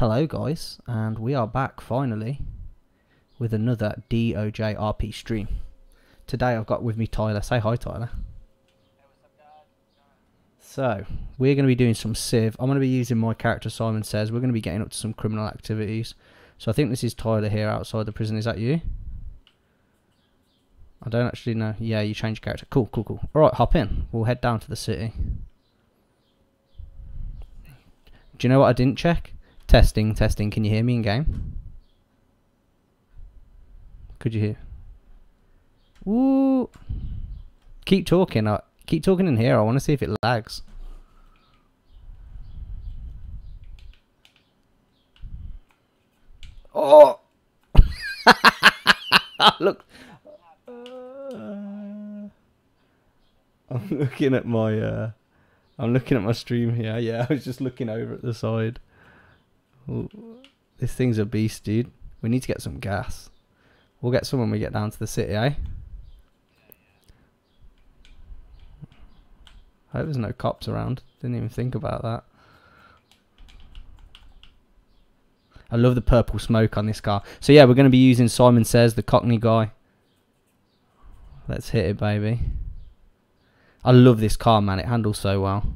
Hello, guys, and we are back finally with another DOJ RP stream. Today I've got with me Tyler. Say hi, Tyler. So, we're going to be doing some Civ. I'm going to be using my character Simon Saiz. We're going to be getting up to some criminal activities. So, I think this is Tyler here outside the prison. Is that you? I don't actually know. Yeah, you changed character. Cool, cool, cool. Alright, hop in. We'll head down to the city. Do you know what I didn't check? Testing, testing. Can you hear me in game? Could you hear? Woo! Keep talking. I keep talking in here. I want to see if it lags. Oh! Look. I'm looking at my. Uh, I'm looking at my stream here. Yeah, I was just looking over at the side. This thing's a beast, dude. We need to get some gas. We'll get some when we get down to the city, eh? I hope there's no cops around. Didn't even think about that. I love the purple smoke on this car. So yeah, we're going to be using Simon Saiz, the Cockney guy. Let's hit it, baby. I love this car, man. It handles so well.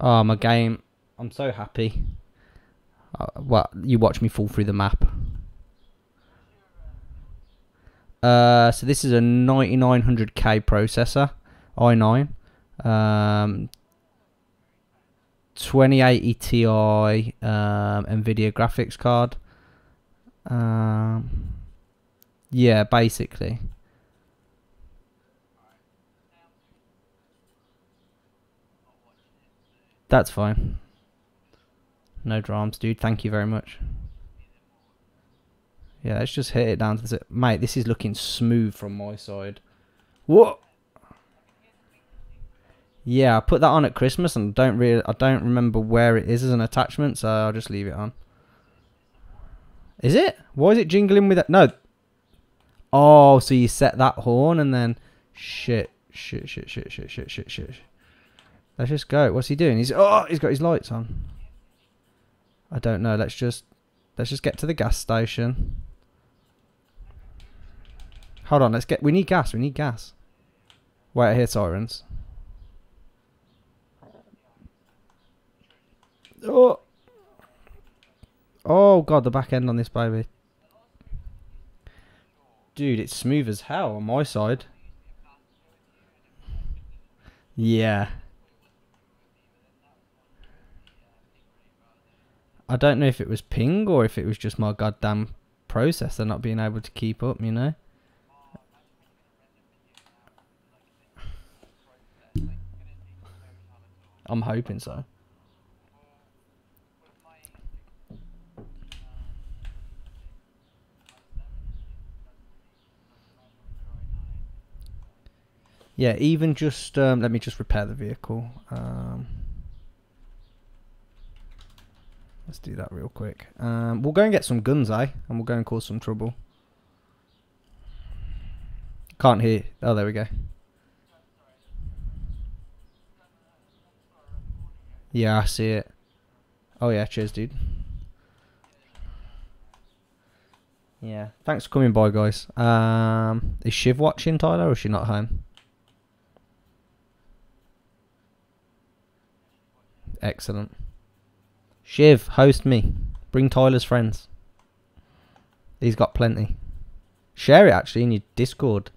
Oh, my game. I'm so happy. Uh, well, you watch me fall through the map. Uh, so this is a 9900K processor, i9, um, 2080 Ti um, Nvidia graphics card. Um, yeah, basically. That's fine. No dramas, dude. Thank you very much. Yeah, let's just hit it down to the... Mate, this is looking smooth from my side. What? Yeah, I put that on at Christmas and don't really, I don't remember where it is as an attachment, so I'll just leave it on. Is it? Why is it jingling with that? No. Oh, so you set that horn and then... Shit, shit, shit, shit, shit, shit, shit, shit. Let's just go. What's he doing? He's... Oh, he's got his lights on. I don't know. Let's just... Let's just get to the gas station. Hold on, let's get... We need gas, we need gas. Wait, I hear sirens. Oh! Oh god, the back end on this baby. Dude, it's smooth as hell on my side. Yeah. I don't know if it was ping or if it was just my goddamn processor not being able to keep up, you know? I'm hoping so. Yeah, even just um, let me just repair the vehicle. Um, let's do that real quick. Um, we'll go and get some guns, eh? And we'll go and cause some trouble. Can't hear. Oh, there we go. Yeah, I see it. Oh yeah, cheers, dude. Yeah, thanks for coming by, guys. Um, is Shiv watching, Tyler, or is she not home? Excellent. Shiv, host me. Bring Tyler's friends. He's got plenty. Share it actually in your Discord.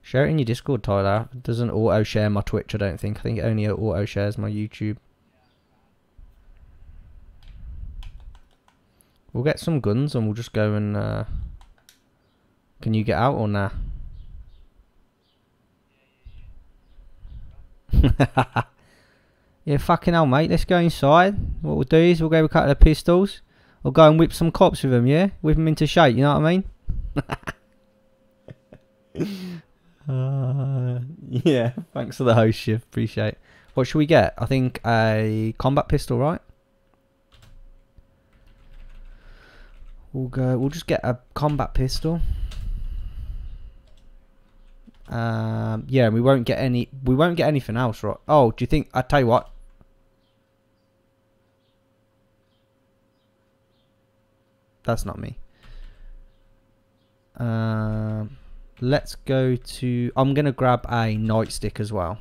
Share it in your Discord, Tyler. It doesn't auto share my Twitch, I don't think. I think it only auto shares my YouTube. We'll get some guns and we'll just go and... Uh... Can you get out or nah? Yeah, fucking hell, mate. Let's go inside. What we'll do is we'll grab a couple of pistols. We'll go and whip some cops with them, yeah? Whip them into shape, you know what I mean? uh, yeah, thanks for the host shift. Appreciate What should we get? I think a combat pistol, right? We'll go. We'll just get a combat pistol. Um, yeah, we won't get any. We won't get anything else, right? Oh, do you think? I tell you what. That's not me. Um, let's go to. I'm gonna grab a nightstick as well,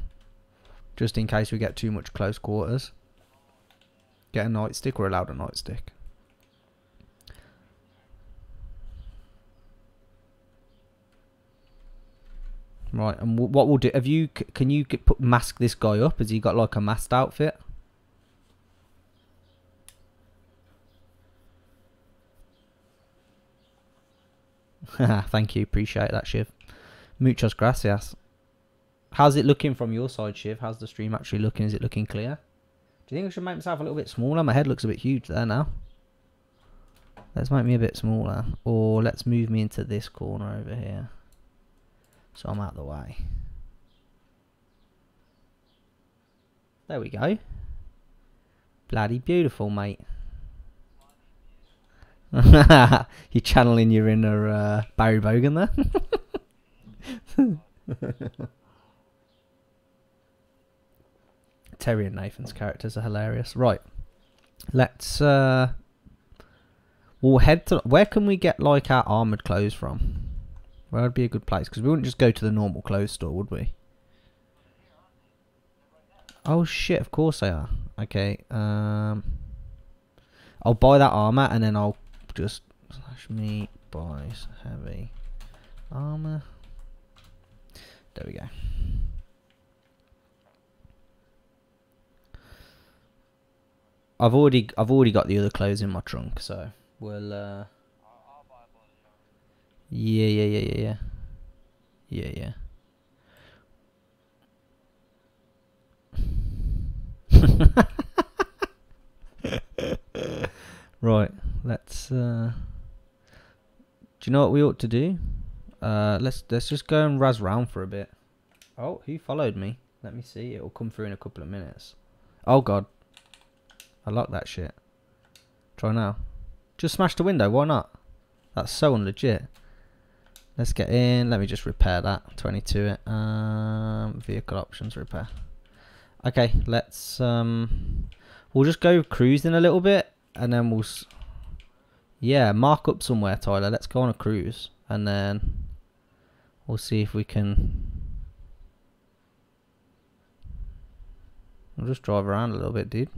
just in case we get too much close quarters. Get a nightstick. We're allowed a nightstick. Right, and what we'll do? Have you? Can you put mask this guy up? Has he got like a masked outfit? Thank you, appreciate that, Shiv. Muchas gracias. How's it looking from your side, Shiv? How's the stream actually looking? Is it looking clear? Do you think I should make myself a little bit smaller? My head looks a bit huge there now. Let's make me a bit smaller. Or let's move me into this corner over here. So I'm out of the way. There we go. Bloody beautiful, mate. You're channeling your inner uh, Barry Bogan there. Terry and Nathan's characters are hilarious. Right. Let's uh we'll head to where can we get like our armored clothes from? Where would be a good place? Because we wouldn't just go to the normal clothes store, would we? Oh shit! Of course they are. Okay. Um, I'll buy that armor and then I'll just slash me buys heavy armor. There we go. I've already I've already got the other clothes in my trunk, so we'll uh yeah yeah yeah yeah yeah yeah yeah. right, let's uh Do you know what we ought to do? Uh let's let's just go and razz round for a bit. Oh, who followed me? Let me see. It'll come through in a couple of minutes. Oh god. I like that shit. Try now. Just smash the window, why not? That's so unlegit. Let's get in. Let me just repair that. 22 it. Um, vehicle options repair. Okay, let's um, we'll just go cruising a little bit, and then we'll, yeah, mark up somewhere, Tyler. Let's go on a cruise, and then we'll see if we can. We'll just drive around a little bit, dude.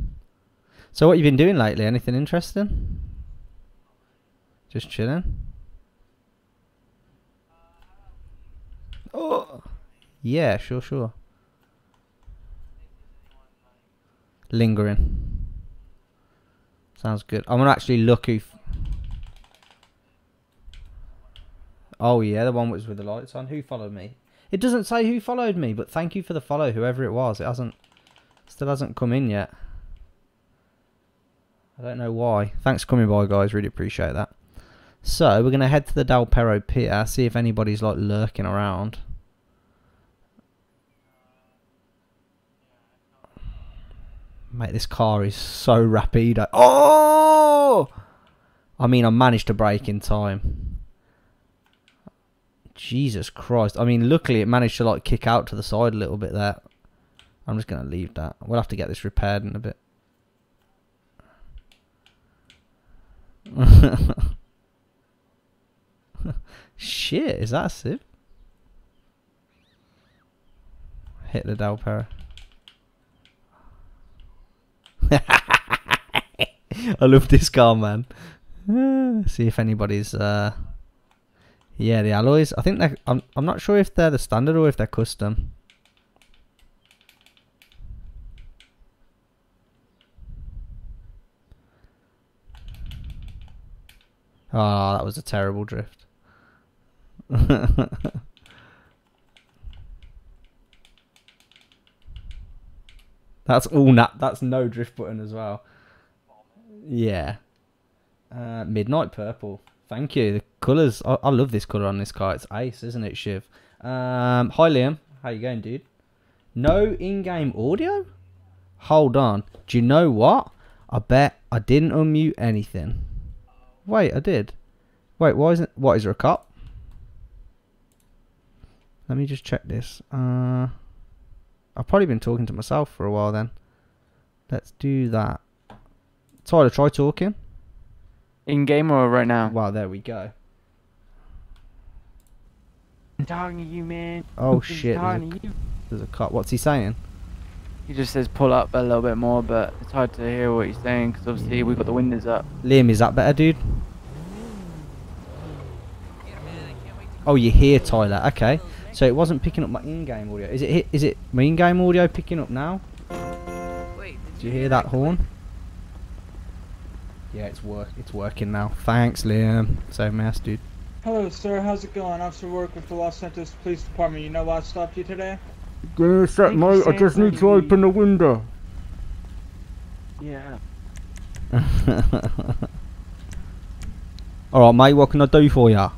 So what you been doing lately? Anything interesting? Just chilling. Oh, yeah, sure, sure. Lingering. Sounds good. I'm gonna actually look who. Oh yeah, the one was with the lights on. Who followed me? It doesn't say who followed me, but thank you for the follow, whoever it was. It hasn't, still hasn't come in yet. I don't know why. Thanks for coming by, guys. Really appreciate that. So we're gonna head to the Del Perro Pier, see if anybody's like lurking around. Mate, this car is so rapid. Oh! I mean, I managed to break in time. Jesus Christ. I mean, luckily it managed to like kick out to the side a little bit there. I'm just going to leave that. We'll have to get this repaired in a bit. Shit, is that a sieve? Hit the Del Perro. I love this car, man. See if anybody's. Uh, yeah, the alloys. I think they. I'm. I'm not sure if they're the standard or if they're custom. Oh, that was a terrible drift. that's all nat. That's no drift button as well. Yeah. Uh, midnight purple. Thank you. The colours. I, I love this colour on this car. It's ace, isn't it, Shiv? Um, hi Liam. How you going, dude? No in-game audio. Hold on. Do you know what? I bet I didn't unmute anything. Wait, I did. Wait, why isn't? What is there a cop? Let me just check this. Uh, I've probably been talking to myself for a while then. Let's do that. Tyler, try talking. In game or right now? Wow, there we go. I'm talking to you, man. Oh I'm shit, there's a, talking to you. there's a cut. What's he saying? He just says pull up a little bit more, but it's hard to hear what he's saying because obviously we've got the windows up. Liam, is that better, dude? Oh, you hear Tyler. Okay. So it wasn't picking up my in-game audio. Is it? Is it my in-game audio picking up now? Wait, Do you hear that horn? Yeah, it's work. It's working now. Thanks, Liam. So mess, dude. Hello, sir. How's it going? Officer work with the Los Santos Police Department. You know why I stopped you today? Give me a sec, mate. I just need to open the window. Yeah. Alright, mate. What can I do for ya?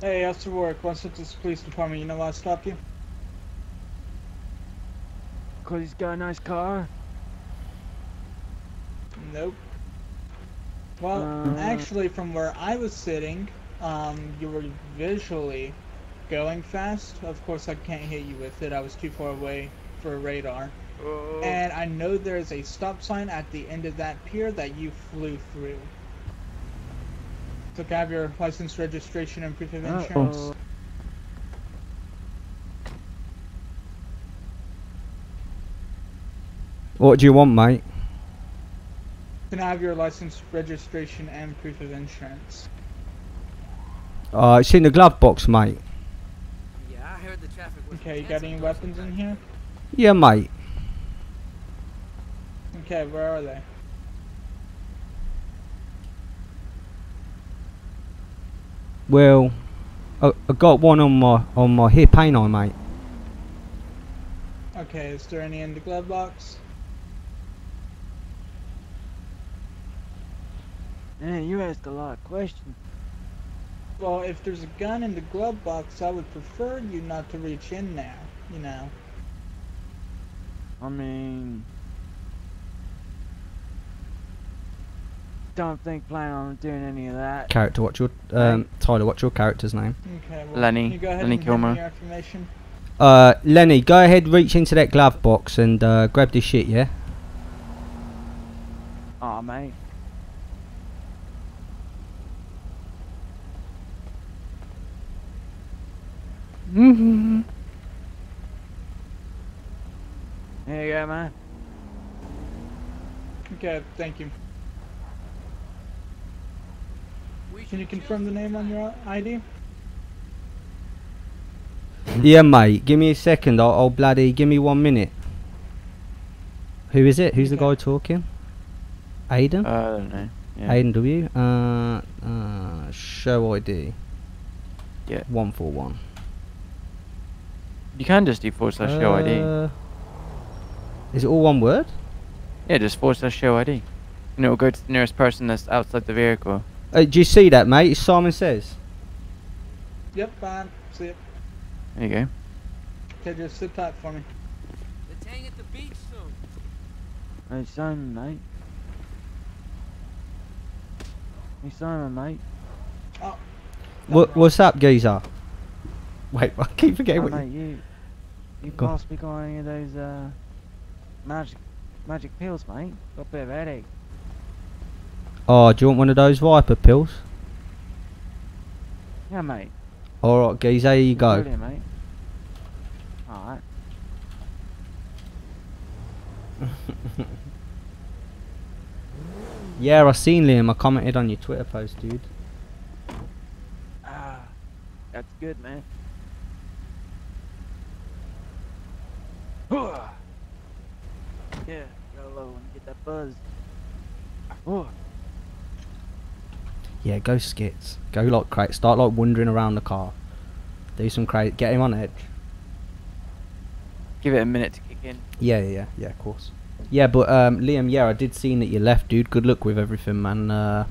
Hey, Officer work, Los Santos Police Department. You know why I stopped you? Cause he's got a nice car. Nope. Well, Uh. actually, from where I was sitting, um, you were visually going fast. Of course, I can't hit you with it. I was too far away for a radar. And I know there's a stop sign at the end of that pier that you flew through. So can I have your license, registration, and proof of insurance? Uh-oh. What do you want, mate? Can I have your license, registration, and proof of insurance? Uh, it's in the glove box, mate. yeah, I heard the traffic was. Okay, you got any weapons in here? Yeah, mate. Okay, where are they? Well, I, I got one on my on my hip, ain't I, mate? Okay, is there any in the glove box? Man, you ask a lot of questions. Well, if there's a gun in the glove box, I would prefer you not to reach in there, you know. I mean, don't think plan on doing any of that. Character, what's your um, Tyler? What's your character's name? Okay, well, Lenny. can you go ahead Lenny and hand me Kilmer. Uh, Lenny, go ahead, reach into that glove box and uh, grab this shit, yeah. Aw, mate. Mm-hmm. There you go, man. Okay, thank you. Can you confirm the name on your ID? Yeah, mate. Give me a second. I'll, I'll bloody give me one minute. Who is it? Who's the guy talking? Aiden. Uh, I don't know. Yeah. Aiden W. Uh, uh, show ID. Yeah. One four one. You can just do forward slash show ID. Uh, Is it all one word? Yeah, just forward slash show ID. And it'll go to the nearest person that's outside the vehicle. Uh, do you see that, mate? It's Simon Saiz. Yep, fine. See it. There you go. Okay, just sit tight for me. the tang at the beach soon. Hey, Simon, mate. Hey, Simon, mate. Oh. What, what's up, geezer? Wait, I keep forgetting Oh, what. You, mate, you, you Go on. possibly got any of those, uh, magic, magic pills, mate? Got a bit of a headache. oh, do you want one of those Viper pills? Yeah, mate. All right, geezer, there you go. Brilliant, mate. Alright. Yeah, I seen Liam. I commented on your Twitter post, dude. Ah, that's good, man. yeah, go low and get that buzz. Oh, Yeah, go skits. Go like cra- Start like wandering around the car. Do some crazy. Get him on edge. give it a minute to kick in. Yeah, yeah, yeah, yeah, of course. Yeah, but um, Liam, yeah, I did see that you left, dude. Good luck with everything, man. Uh,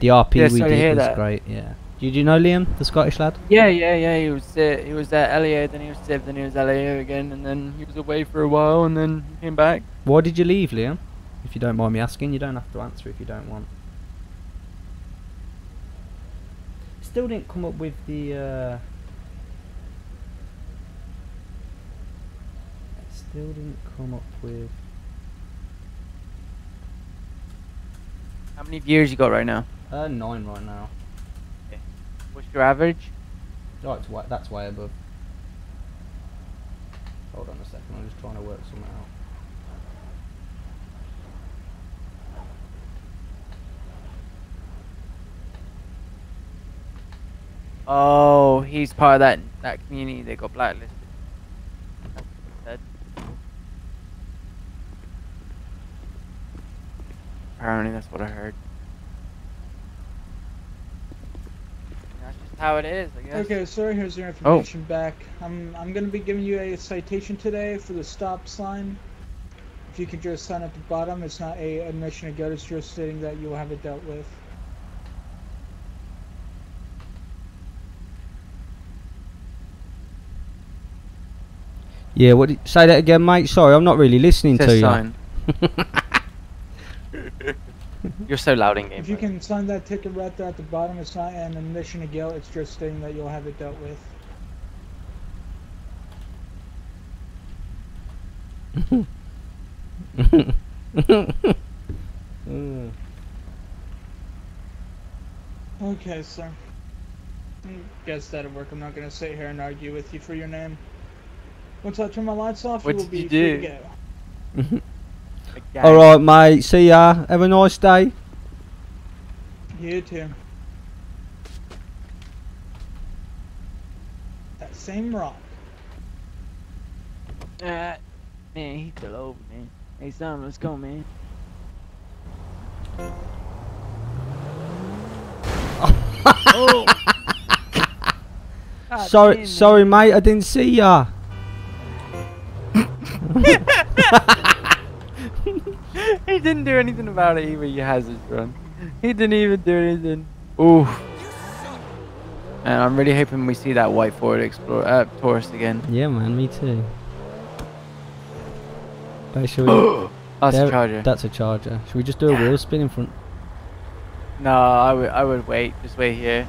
the RP Yeah, we did was that. great. Yeah. Did you know Liam, the Scottish lad? Yeah, yeah, yeah. He was uh, he was at LEO, then he was Civ, then he was LEO again, and then he was away for a while, and then he came back. Why did you leave, Liam? If you don't mind me asking, you don't have to answer if you don't want. Still didn't come up with the. Uh... Still didn't come up with. How many views you got right now? Uh, nine right now. What's your average? Oh, it's way, that's way above. Hold on a second, I'm just trying to work something out. Oh, he's part of that that community that got blacklisted. That's what he said. Apparently, that's what I heard. That's just how it is, I guess. Okay, sir, here's your oh. information back. I'm I'm gonna be giving you a citation today for the stop sign. If you could just sign at the bottom, it's not a admission of guilt, it's just stating that you will have it dealt with. Yeah, what? Did, say that again, mate. Sorry, I'm not really listening Says to you. sign. You're so loud in game. If you can sign that ticket right there at the bottom, it's not an admission of guilt, it's just stating that you'll have it dealt with. Mm. Okay, sir. Guess that'll work. I'm not gonna sit here and argue with you for your name. Once I turn my lights off, What you will be you free do? to go. Again. All right, mate. See ya. Have a nice day. You too. That same rock. Uh, man, he fell over, man. Hey, son, let's go, man. oh. God sorry, damn, sorry, man. mate. I didn't see ya. he didn't do anything about it either. You hazard run. He didn't even do anything. Ooh. And I'm really hoping we see that white Ford Explorer, uh, Taurus again. Yeah, man. Me too. Shall we? That's There- a charger. That's a charger. Should we just do a wheel spin in front? No, I would, I would wait. Just wait here.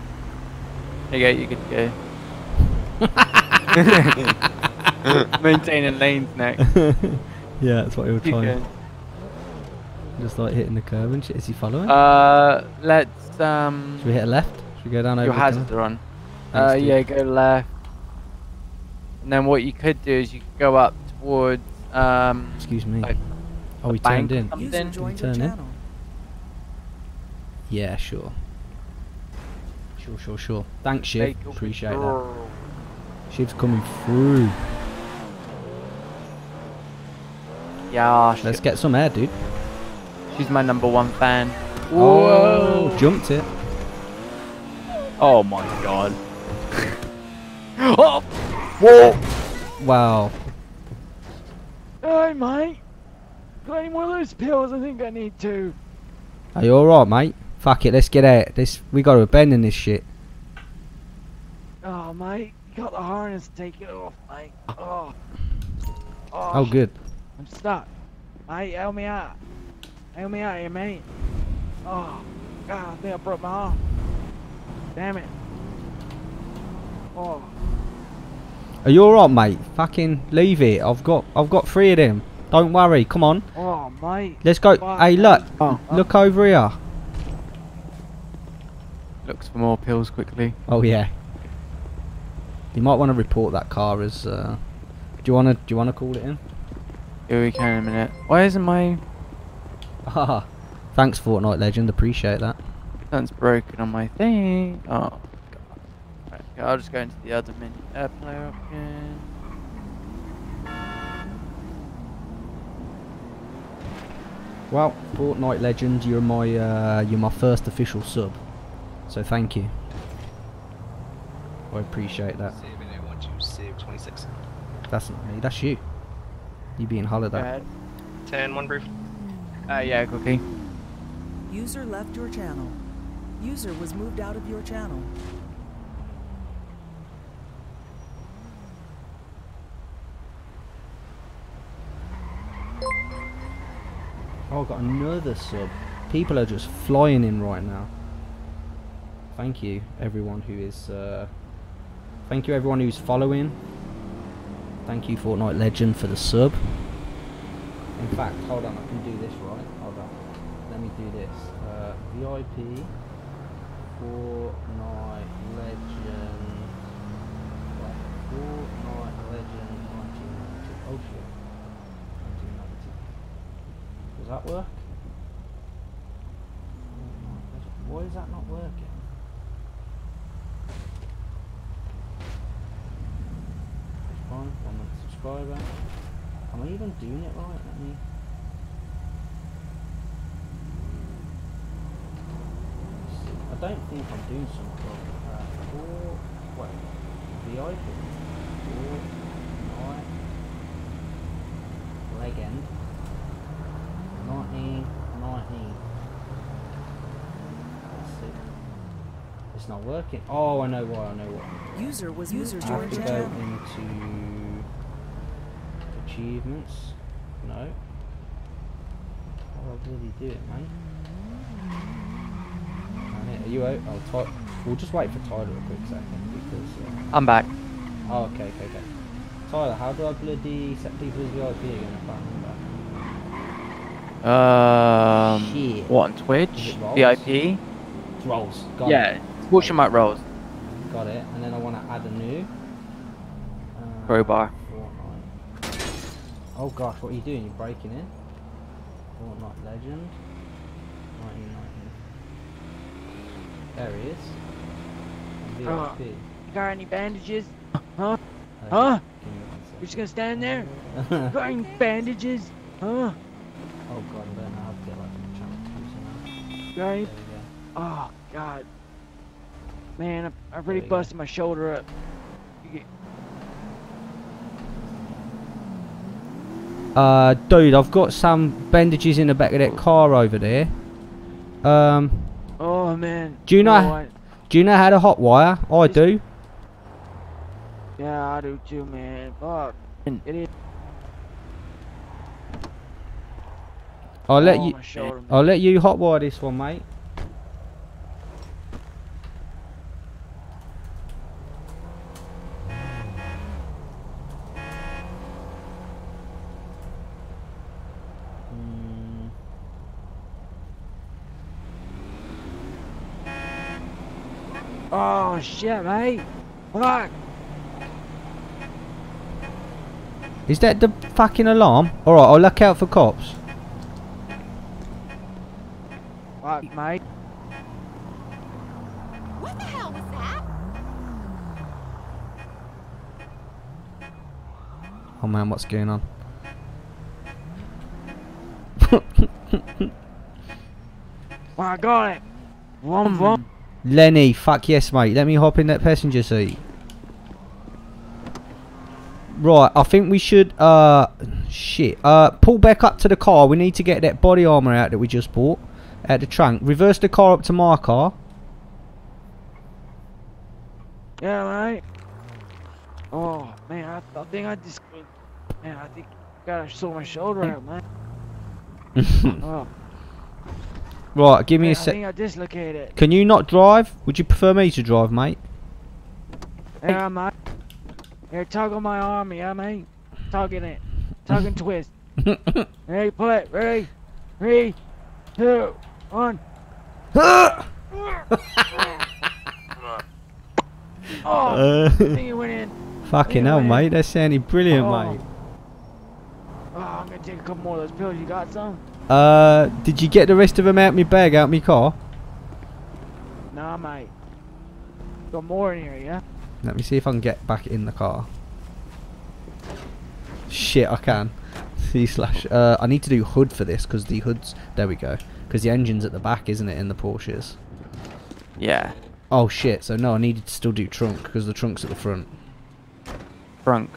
There you go. You could go. Maintaining lanes next. yeah, that's what we were trying. Going. Just like hitting the curve and shit. Is he following? Uh, let's um. Should we hit a left? Should we go down over? Your the hazards are on. Thanks, Uh, dude. yeah, go left. And then what you could do is you could go up towards um. Excuse me. like oh, we turned in. something. joined Can we turn in? Yeah, sure. Sure, sure, sure. Thanks, Shiv. Take a Appreciate that. withdrawal. Shiv's coming through. Yeah, Let's get some air, dude. She's my number one fan. Oh, Whoa! jumped it. Oh my god. oh! Whoa! Wow. Hey, mate. Got any more of those pills? I think I need to. Are you alright, mate? Fuck it, let's get out. This we got to abandon this shit. Oh, mate. You got the harness. Take it off, mate. Oh. Oh, good. I'm stuck. Mate, help me out. Help me out here, mate. Oh, God, I think I broke my arm. Damn it. Oh, Are you alright, mate? Fucking leave it. I've got I've got three of them. Don't worry. Come on. oh, mate. Let's go. Fuck, hey, look. Oh, Look over here. Looks for more pills quickly. Oh yeah. You might want to report that car as. Uh, do you want to? Do you want to call it in? Here we can in a minute. Why isn't my Ah, thanks, Fortnite Legend. Appreciate that. That's broken on my thing. Oh, God. Right, okay, I'll just go into the other menu. Player option. Well, Fortnite Legend, you're my uh, you're my first official sub, so thank you. I appreciate that. Save it, I want you save 26. That's not me. That's you. You being Go holiday. ahead. 10, one brief. Uh, yeah, cookie. User left your channel. User was moved out of your channel. Oh, I got another sub. People are just flying in right now. Thank you, everyone who is. Uh, thank you, everyone who's following. Thank you, Fortnite Legend, for the sub. In fact, hold on, I can do this right. VIP, Fortnite Legend, right, Fortnite Legend 1992. Oh shit, 1992. Does that work? Why is that not working? Subscribe, I'm subscriber. Am I even doing it right? Let me. see. I don't think I'm doing something wrong. Uh, four, wait, VIP, four, nine, legend, 19, 19. Let's. It's not working. Oh, I know why. I know why. User was user I have to go into achievements. No. How do I bloody do it, mate? Down here. Are you out? I'll type. We'll just wait for Tyler a quick second because. Uh, I'm back. oh, okay, okay, okay. Tyler, how do I bloody set people as VIP again? I can't remember. Um, Shit. what on Twitch? rolls? VIP? It's rolls. Got Yeah, It. Watch them out rolls. Got it. And then I want to add a new. Uh, Crowbar. Fortnite. Oh gosh, what are you doing? You're breaking in? Fortnite Legend. 1990. There he is. Oh. You got any bandages? Huh? Uh, Huh? You're just gonna stand there? second. Got any bandages? Huh? oh god, I don't know how to get like from channel to now. You got any? There we go. Oh, God. Man, I, I really There we go. busted my shoulder up. Uh, dude, I've got some bandages in the back of that car over there. Um, Oh, man. Do you know- Oh, do you know how to hot wire? I do. yeah, I do too, man. Fuck. It is. I'll let oh, you. Shoulder. I'll let you hot wire this one, mate. Mm, Oh, shit, mate. Fuck. Is that the fucking alarm? Alright, I'll look out for cops. Fuck, mate. What the hell was that? Oh man, what's going on? Oh, I got it. Vroom, vroom. Lenny, fuck yes, mate. Let me hop in that passenger seat. Right, I think we should, uh, shit, uh, pull back up to the car. We need to get that body armor out that we just bought out the trunk. Reverse the car up to my car. Yeah, mate. Oh, man, I, I think I just. Man, I think I gotta sore my shoulder out, man. Oh, right, give me a I sec. think I dislocated. Can you not drive? Would you prefer me to drive, mate? Yeah, mate. Here, tug on my arm, yeah, mate. Tugging it. Tug and twist. Ready, pull it. Ready? Three, two, one. Oh, uh, I think went in. Fucking hell, mate. That's sounding brilliant, Oh. mate. Oh, I'm gonna take a couple more of those pills. You got some? Uh, did you get the rest of them out my bag, out my car? Nah, mate. Got more in here, yeah? Let me see if I can get back in the car. Shit, I can. C slash. Uh, I need to do hood for this because the hood's. There we go. Because the engine's at the back, isn't it, in the Porsches? Yeah. Oh shit, so no, I needed to still do trunk because the trunk's at the front. Frunk.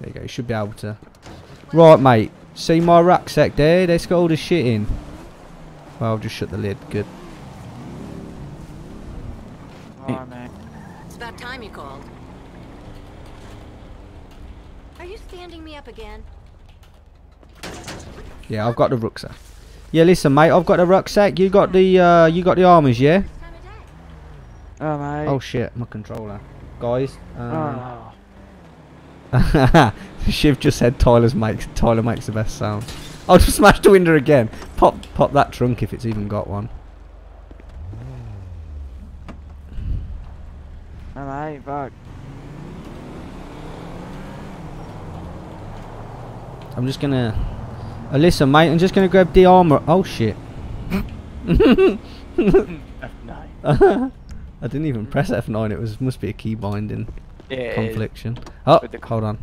There you go, you should be able to. Right, mate. See my rucksack there? There's got all the shit in. Well, I'll just shut the lid. Good. Oh, man. It's about time you called. Are you standing me up again? Yeah, I've got the rucksack. Yeah, listen, mate. I've got the rucksack. You got the uh, you got the armors, yeah? First time of day. Oh, mate. Oh shit, my controller. Guys, um, Oh. Shiv just said Tyler's makes Tyler makes the best sound. I'll just smash the window again. Pop pop that trunk if it's even got one. Alright, fuck. I'm just gonna. Listen, mate. I'm just gonna grab the armor. Oh shit! F9. I didn't even press F9. It was must be a key binding it confliction. Oh, the hold on.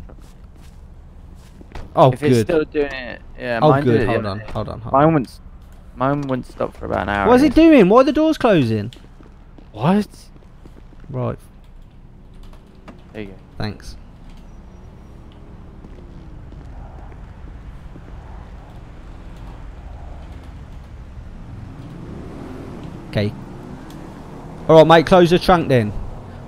Oh, if it's good. still doing it, yeah. Oh, mine good. it Hold other on. Hold on. Hold Mine on. wouldn't. Mine wouldn't stop for about an hour. What is it doing? Why are the doors closing? What? Right. There you go. Thanks. Okay. Alright, mate, close the trunk then.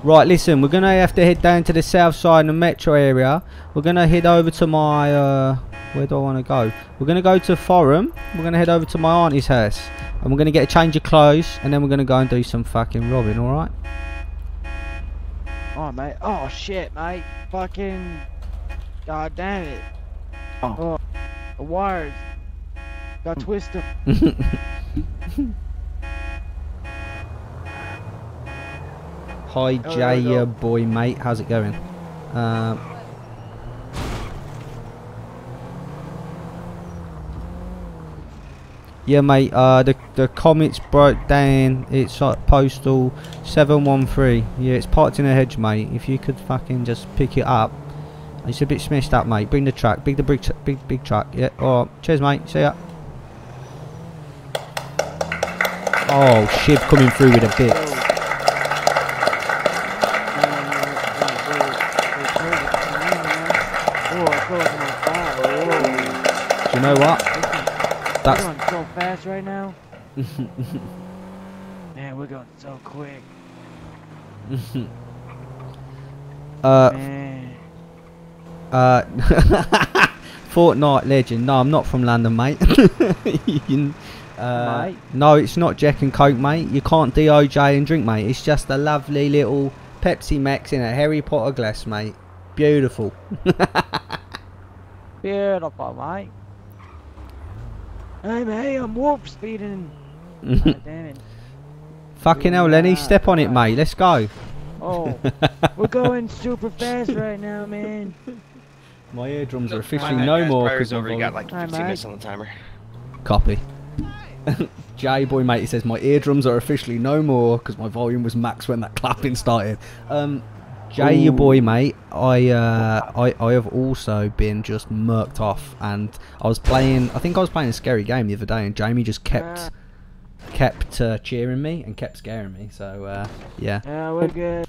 Right, listen, we're gonna have to head down to the south side of the metro area. We're gonna head over to my, uh, where do I wanna go? We're gonna go to Forum. We're gonna head over to my auntie's house. And we're gonna get a change of clothes, and then we're gonna go and do some fucking robbing, alright? Oh, mate. Oh, shit, mate. Fucking. God damn it. Oh. oh The wires. Got twisted. Hi, Oh, there Jay, we go. uh, boy, mate. How's it going? Um, yeah, mate. Uh, the the comets broke down. It's postal seven one three. Yeah, it's parked in a hedge, mate. If you could fucking just pick it up. It's a bit smashed up, mate. Bring the truck. Big the big big big truck. Yeah. Oh, cheers, mate. See ya. Oh, Shiv coming through with a bit. Do you know what? We're going so fast right now. Man, we're going so quick. uh Man. uh Fortnite legend. No, I'm not from London, mate. You can- uh, Mate? no, it's not Jack and Coke, mate. You can't DOJ and drink, mate. It's just a lovely little Pepsi Max in a Harry Potter glass, mate. Beautiful. Beautiful, mate. Hey, mate, I'm warp speeding. God damn it. Fucking hell, Lenny. Step on it, mate. Let's go. Oh, we're going super fast right now, man. My eardrums are officially bad, no more. because my over. You got like Hi, 15 mate. minutes on the timer. Copy. Jay boy mate he says my eardrums are officially no more because my volume was max when that clapping started. Um, Jay your boy mate, I uh, I I have also been just murked off and I was playing. I think I was playing a scary game the other day and Jamie just kept Ah. kept uh, cheering me and kept scaring me. So uh, yeah. Yeah, we're good.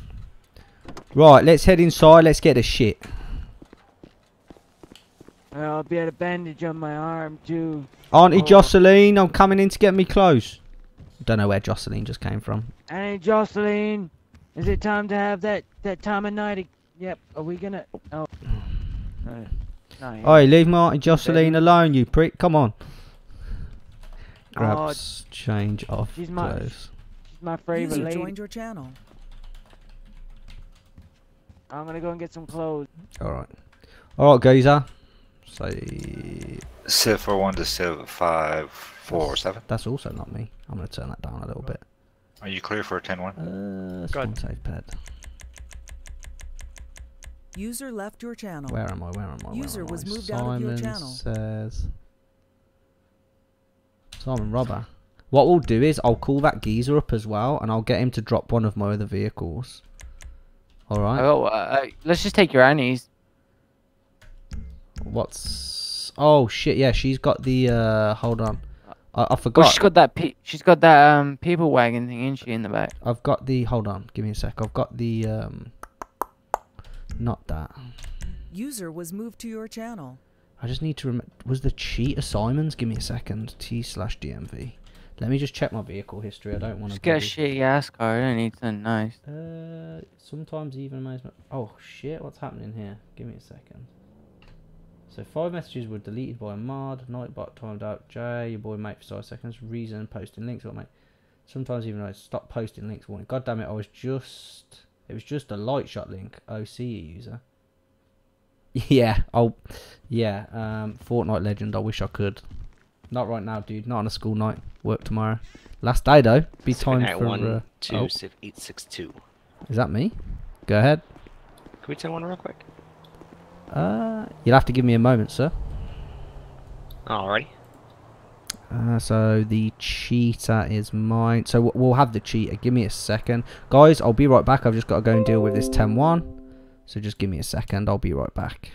Right, let's head inside. Let's get the shit. I'll be at a bandage on my arm, too. Auntie Oh. Jocelyn, I'm coming in to get me clothes. Don't know where Jocelyn just came from. Auntie Jocelyn. Is it time to have that, that time of night? Yep. Are we gonna... Oh. No. No, yeah. Oi, leave my Auntie Jocelyn alone, you prick. Come on. Oh, Grabs change off she's my- clothes. She's my favorite User lady. joined your channel. I'm gonna go and get some clothes. Alright. Alright, geezer. Say. Civ 41 to Civ 547. That's also not me. I'm going to turn that down a little bit. Are you clear for a 10 1? Uh, Go ahead. spawn pad. User left your channel. Where am I? Where am I? Where User am was I? moved out of your Simon channel. says. Simon Robber. What we'll do is I'll call that geezer up as well, and I'll get him to drop one of my other vehicles. All right. Oh, uh, uh, let's just take your Annie's. What's? Oh shit! Yeah, she's got the. uh Hold on. I, I forgot. she's got that. Pe- she's got that um people wagon thing, ain't she, in the back? I've got the. Hold on. Give me a sec. I've got the. um Not that. User was moved to your channel. I just need to remember. Was the cheat a Simon's? Give me a second. T slash DMV. Let me just check my vehicle history. I don't want to. Just get a shitty ass car. I don't need something nice. Uh, sometimes even amazement. Oh shit! What's happening here? Give me a second. So five messages were deleted by a Mod. Nightbot timed out. Jay, your boy mate for five seconds. Reason posting links. What mate? Sometimes even I stop posting links. Warning. God damn it! I was just. It was just a light shot link. OC user. Yeah, I'll. Yeah, um, Fortnite Legend. I wish I could. Not right now, dude. Not on a school night. Work tomorrow. Last day though. Be time for. one uh, two oh, eight six two. is that me? Go ahead. Can we tell one real quick? Uh, you'll have to give me a moment, sir. Alrighty. Uh, so the cheetah is mine. So we'll have the cheetah. Give me a second, guys. I'll be right back. I've just got to go and deal with this 10-1. So just give me a second. I'll be right back.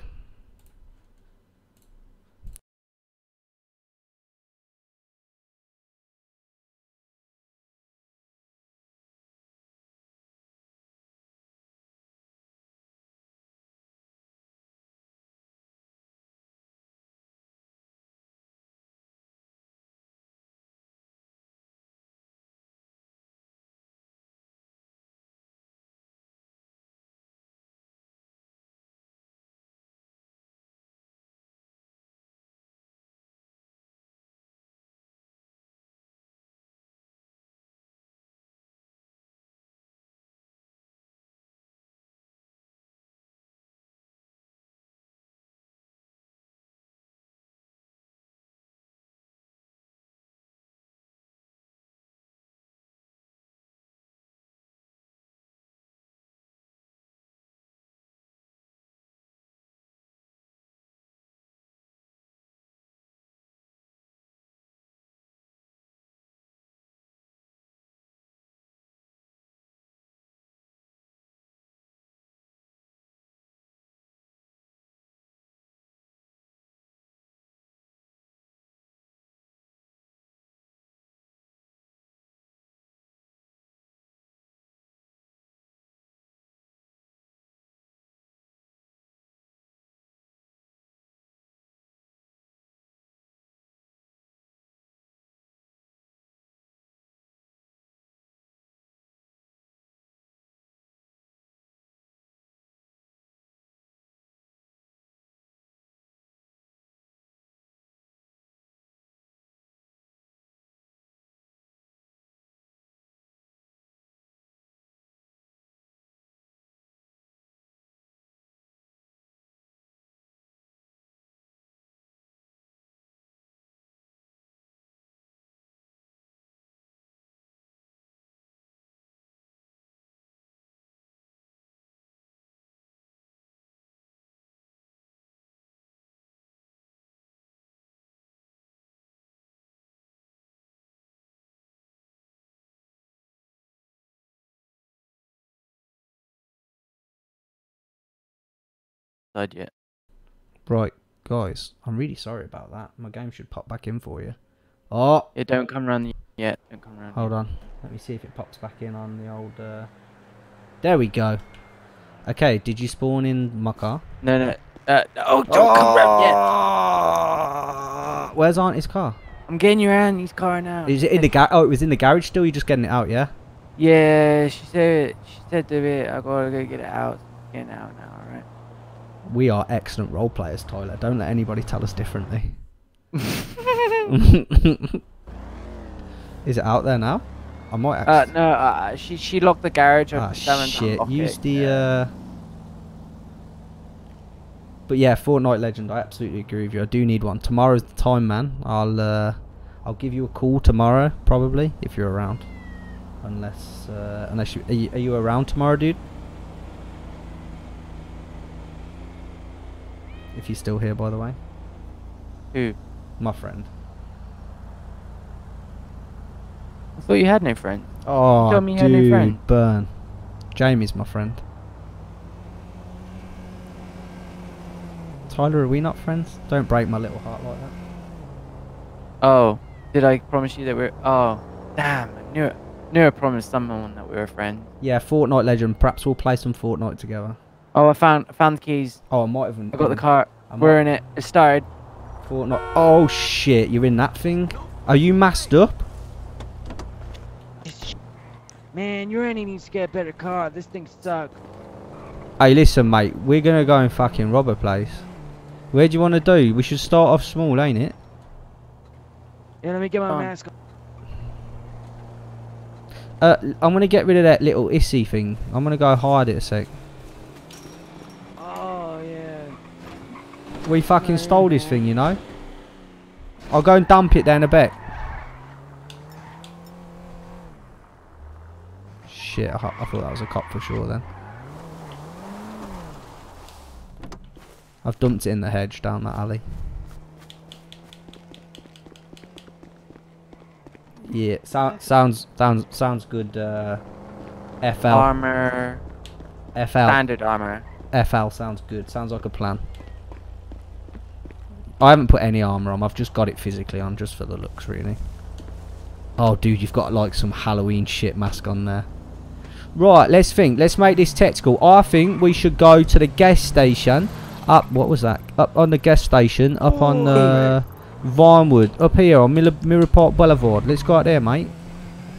Side yet. Right, guys. I'm really sorry about that. My game should pop back in for you. Oh, It don't come around yet. Don't come around. hold on. Let me see if it pops back in on the old. Uh... There we go. Okay, did you spawn in my car? No, no. Uh, oh, don't come around yet. Where's Auntie's car? I'm getting you around his car now. Is it in the ga- Oh, it was in the garage still. You're just getting it out, yeah? Yeah, she said. She said to me, I gotta go get it out. Getting it out now, alright. We are excellent role players, Tyler. Don't let anybody tell us differently. Is it out there now? I might Uh, no, uh, she she locked the garage. I ah, put shit. Use it, the. yeah. Uh... But yeah, Fortnite Legend. I absolutely agree with you. I do need one. Tomorrow's the time, man. I'll uh, I'll give you a call tomorrow, probably if you're around. Unless uh, unless you are, you are you around tomorrow, dude? If you're still here, by the way. Who? My friend. I thought you had no friend. Oh, told me you had no friend. burn. Jamie's my friend. Tyler, are we not friends? Don't break my little heart like that. Oh, did I promise you that we're? Oh, damn! I knew it. Knew I promised someone that we were friends. Yeah, Fortnite Legend. Perhaps we'll play some Fortnite together. Oh, I found found the keys. Oh, I might have. I got the car. I We're might- in it. It started. Fortnite. Oh shit! You're in that thing. Are you masked up? Man, your auntie needs to get a better car. This thing sucks. Hey, listen, mate. We're gonna go and fucking rob a place. Where do you want to do? We should start off small, ain't it? Yeah, let me get my mask on. Uh, I'm gonna get rid of that little issy thing. I'm gonna go hide it a sec. Oh, yeah. We fucking stole this thing, you know. I'll go and dump it down in a bit. Shit, I, I thought that was a cop for sure then. I've dumped it in the hedge down that alley. Yeah, so, sounds sounds sounds good. Uh, FL Armor. FL Standard armor. FL sounds good. Sounds like a plan. I haven't put any armor on. I've just got it physically on, just for the looks, really. Oh, dude, you've got like some Halloween shit mask on there. Right, let's think. Let's make this tactical. I think we should go to the gas station. Up, what was that? Up on the gas station. Up on uh, Vinewood. Up here on Miller, Mirror Park Boulevard. Let's go out there, mate.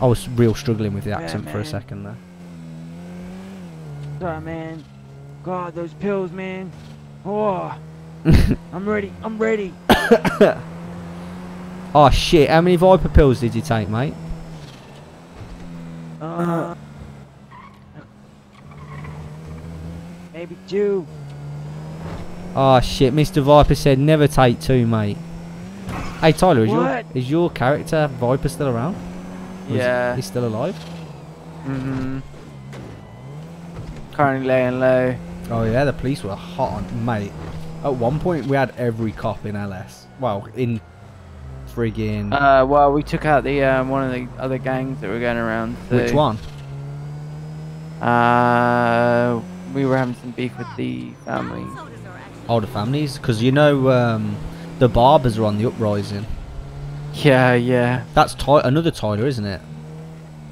I was real struggling with the Yeah, accent for a second there. Sorry, man. God, those pills, man. Oh, I'm ready. I'm ready. Oh shit! How many Viper pills did you take, mate? Uh, maybe two. Oh shit, Mr. Viper said never take two, mate. Hey Tyler, is your What? is your character Viper still around? Or is Yeah. he still alive? Mm-hmm. Currently laying low. Oh yeah, the police were hot on mate. At one point we had every cop in LS. Well, in friggin' Uh, well, we took out the um, one of the other gangs that were going around. which one? Uh, we were having some beef with the family. Oh, the families, because you know um, the barbers are on the uprising. Yeah, yeah, That's Ty- another Tyler, isn't it?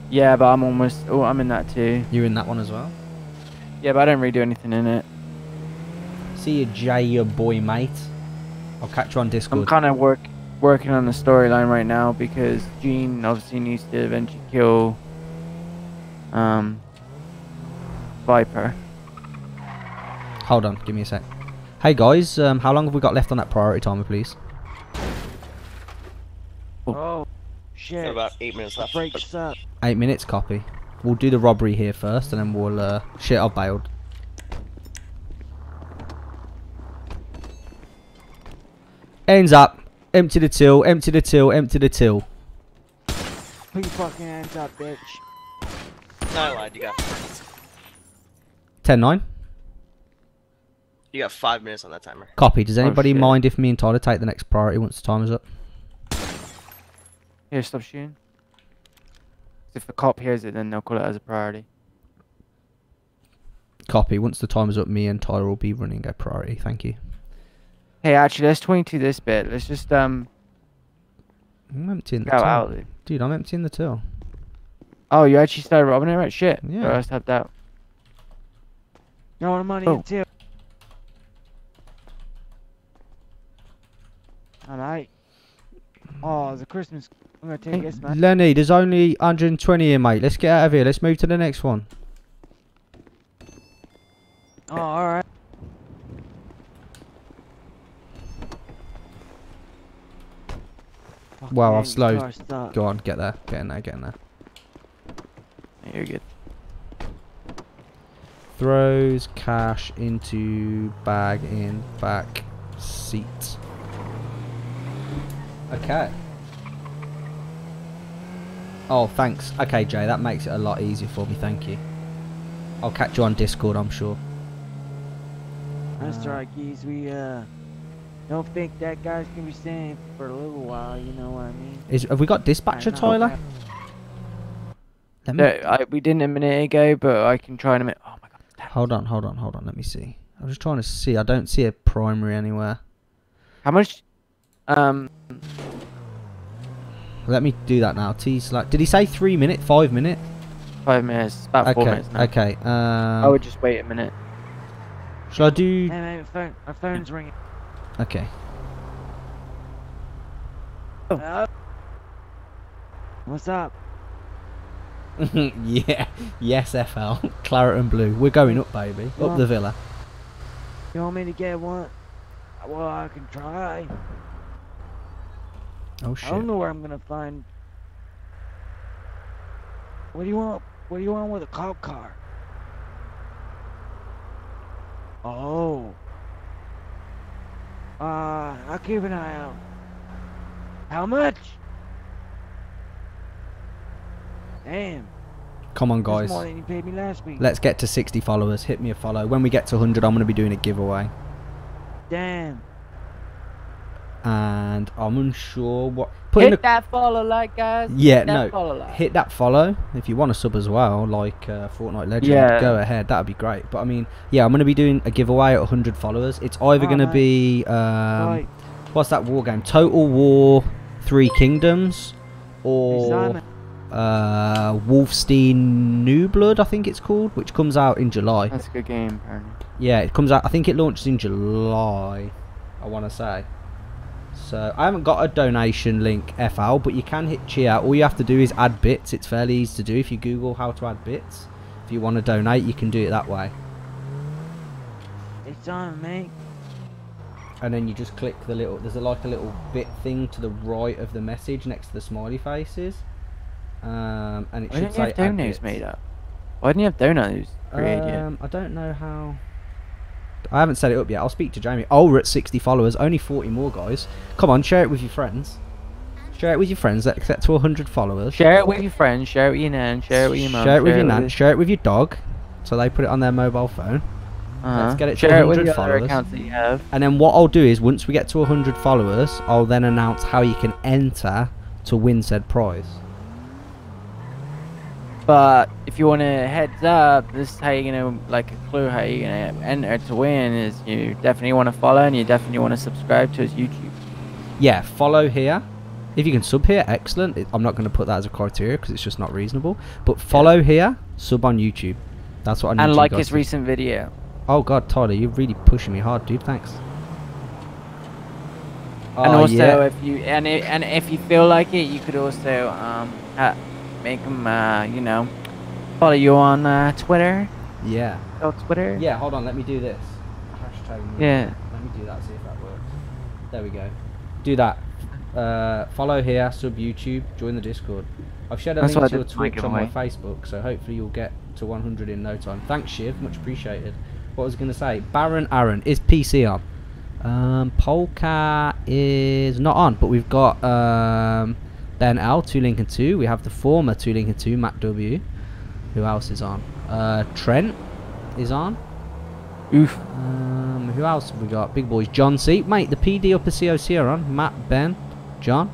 yeah. But I'm almost. Oh, I'm in that too. You're in that one as well. Yeah, but I don't really do anything in it. See you, Jay, your boy, mate. I'll catch you on Discord. I'm kind of work working on the storyline right now because Gene obviously needs to eventually kill um Viper. Hold on, give me a sec. Hey guys, um, how long have we got left on that priority timer, please? Oh, shit. About eight minutes left. Break this up. Eight minutes, copy. We'll do the robbery here first, and then we'll. Uh, shit, I've bailed. Ends up. Empty the till. Empty the till. Empty the till. Put your fucking hands up, bitch. No, I lied. You got Ten nine. you got five minutes on that timer. Copy. Does oh, anybody shit. mind if me and Tyler take the next priority once the timer's up? Here, stop shooting. If the cop hears it, then they'll call it as a priority. Copy. Once the timer's up, me and Tyler will be running a priority. Thank you. Hey, actually, let's 22 this bit. Let's just um I'm emptying the go till. out. Dude, I'm emptying the till. Oh, you actually started robbing it, right? Shit. Yeah. Yeah. I stepped out. Throwing money Oh. into. Alright. Oh, the Christmas. I'm gonna take this, man. Lenny, there's only 120 here, mate. Let's get out of here. Let's move to the next one. Oh, alright. Well, I've slowed- car. Go on, get there. Get in there, get in there. You're good. Throws cash into bag in back seat. Okay. Oh, thanks. Okay, Jay, that makes it a lot easier for me. Thank you. I'll catch you on Discord, I'm sure. That's right, geez. We, uh. Don't think that guy's gonna be staying for a little while, you know what I mean? Is have we got dispatcher, know. Tyler? Let me No, I, we didn't a minute ago, but I can try in a minute. Oh my god. damn. hold on, hold on, hold on. Let me see. I'm just trying to see. I don't see a primary anywhere. How much? Um, Let me do that now. T slack. Did he say three minute? Five minute? five minutes. About four minutes now. Okay. Um, I would just wait a minute. Shall I do? Hey, man, my, phone, my phone's ringing. Okay. Uh, what's up? yeah. Yes, FL. Claret and blue. We're going up, baby. Up Yeah. the villa. You want me to get one? Well, I can try. Oh shit. I don't know where I'm gonna find. What do you want? What do you want with a cop car? Oh. Uh, I'll keep an eye out. How much? Damn. Come on, guys. more than you paid me last week. Let's get to 60 followers. Hit me a follow. When we get to 100, I'm going to be doing a giveaway. Damn. And I'm unsure what. Put in Hit a, that follow like, guys. yeah, Hit that no. follow like. Hit that follow if you want to sub as well, like uh, Fortnite Legend. Yeah. Go ahead, that'd be great. But I mean, yeah, I'm going to be doing a giveaway at 100 followers. It's either going to Alright. be um, right. what's that war game? Total War Three Kingdoms, or Simon. uh, Wolfstein New Blood, I think it's called, which comes out in July. That's a good game, apparently. Yeah, it comes out. I think it launches in July. I want to say. So I haven't got a donation link FL, but you can hit cheer. All you have to do is add bits. It's fairly easy to do if you Google how to add bits. If you want to donate, you can do it that way. It's on, mate. And then you just click the little. There's a, like a little bit thing to the right of the message next to the smiley faces. Um, and it Why should didn't you say have add donos made up? Why didn't you have donos created? Um, I don't know how. I haven't set it up yet. I'll speak to Jamie. Oh, we're at 60 followers. Only 40 more, guys. Come on, share it with your friends. Share it with your friends. Let's get to 100 followers. Share it with your friends, share it with your nan, share it with your mum. Share it with your nan. Share it with your dog. So they put it on their mobile phone. uh Let's get it to share it with 100 the other followers. accounts that you have. And then what I'll do is, once we get to 100 followers, I'll then announce how you can enter to win said prize. But if you want a heads up, this is how you're gonna like a clue how you're gonna enter to win is you definitely want to follow and you definitely want to subscribe to his YouTube. Yeah, follow here. If you can sub here, excellent. I'm not going to put that as a criteria because it's just not reasonable. But follow here, sub on YouTube. That's what I need And like his to- recent video. Oh God, Tyler, you're really pushing me hard, dude. Thanks. and Oh, also yeah. if you and and if you feel like it, you could also um make them, uh you know follow you on uh, Twitter. yeah, Oh, Twitter. yeah. Hold on, let me do this. Hashtag. Yeah. Let me do that. See if that works. There we go. Do that. Uh, follow here, sub YouTube, join the Discord. I've shared a That's link to your did for my Twitch on my. Facebook, so hopefully you'll get to 100 in no time. Thanks, Shiv. Much appreciated. What was I going to say? Baron Aaron is PC on. Um, Polka is not on, but we've got um, Ben L, 2 Lincoln 2. We have the former 2 Lincoln 2, Matt W. Who else is on? Uh, Trent is on. Oof. Um, who else have we got? Big boys. John C. Mate, the PD upper COC are on. Matt, Ben, John.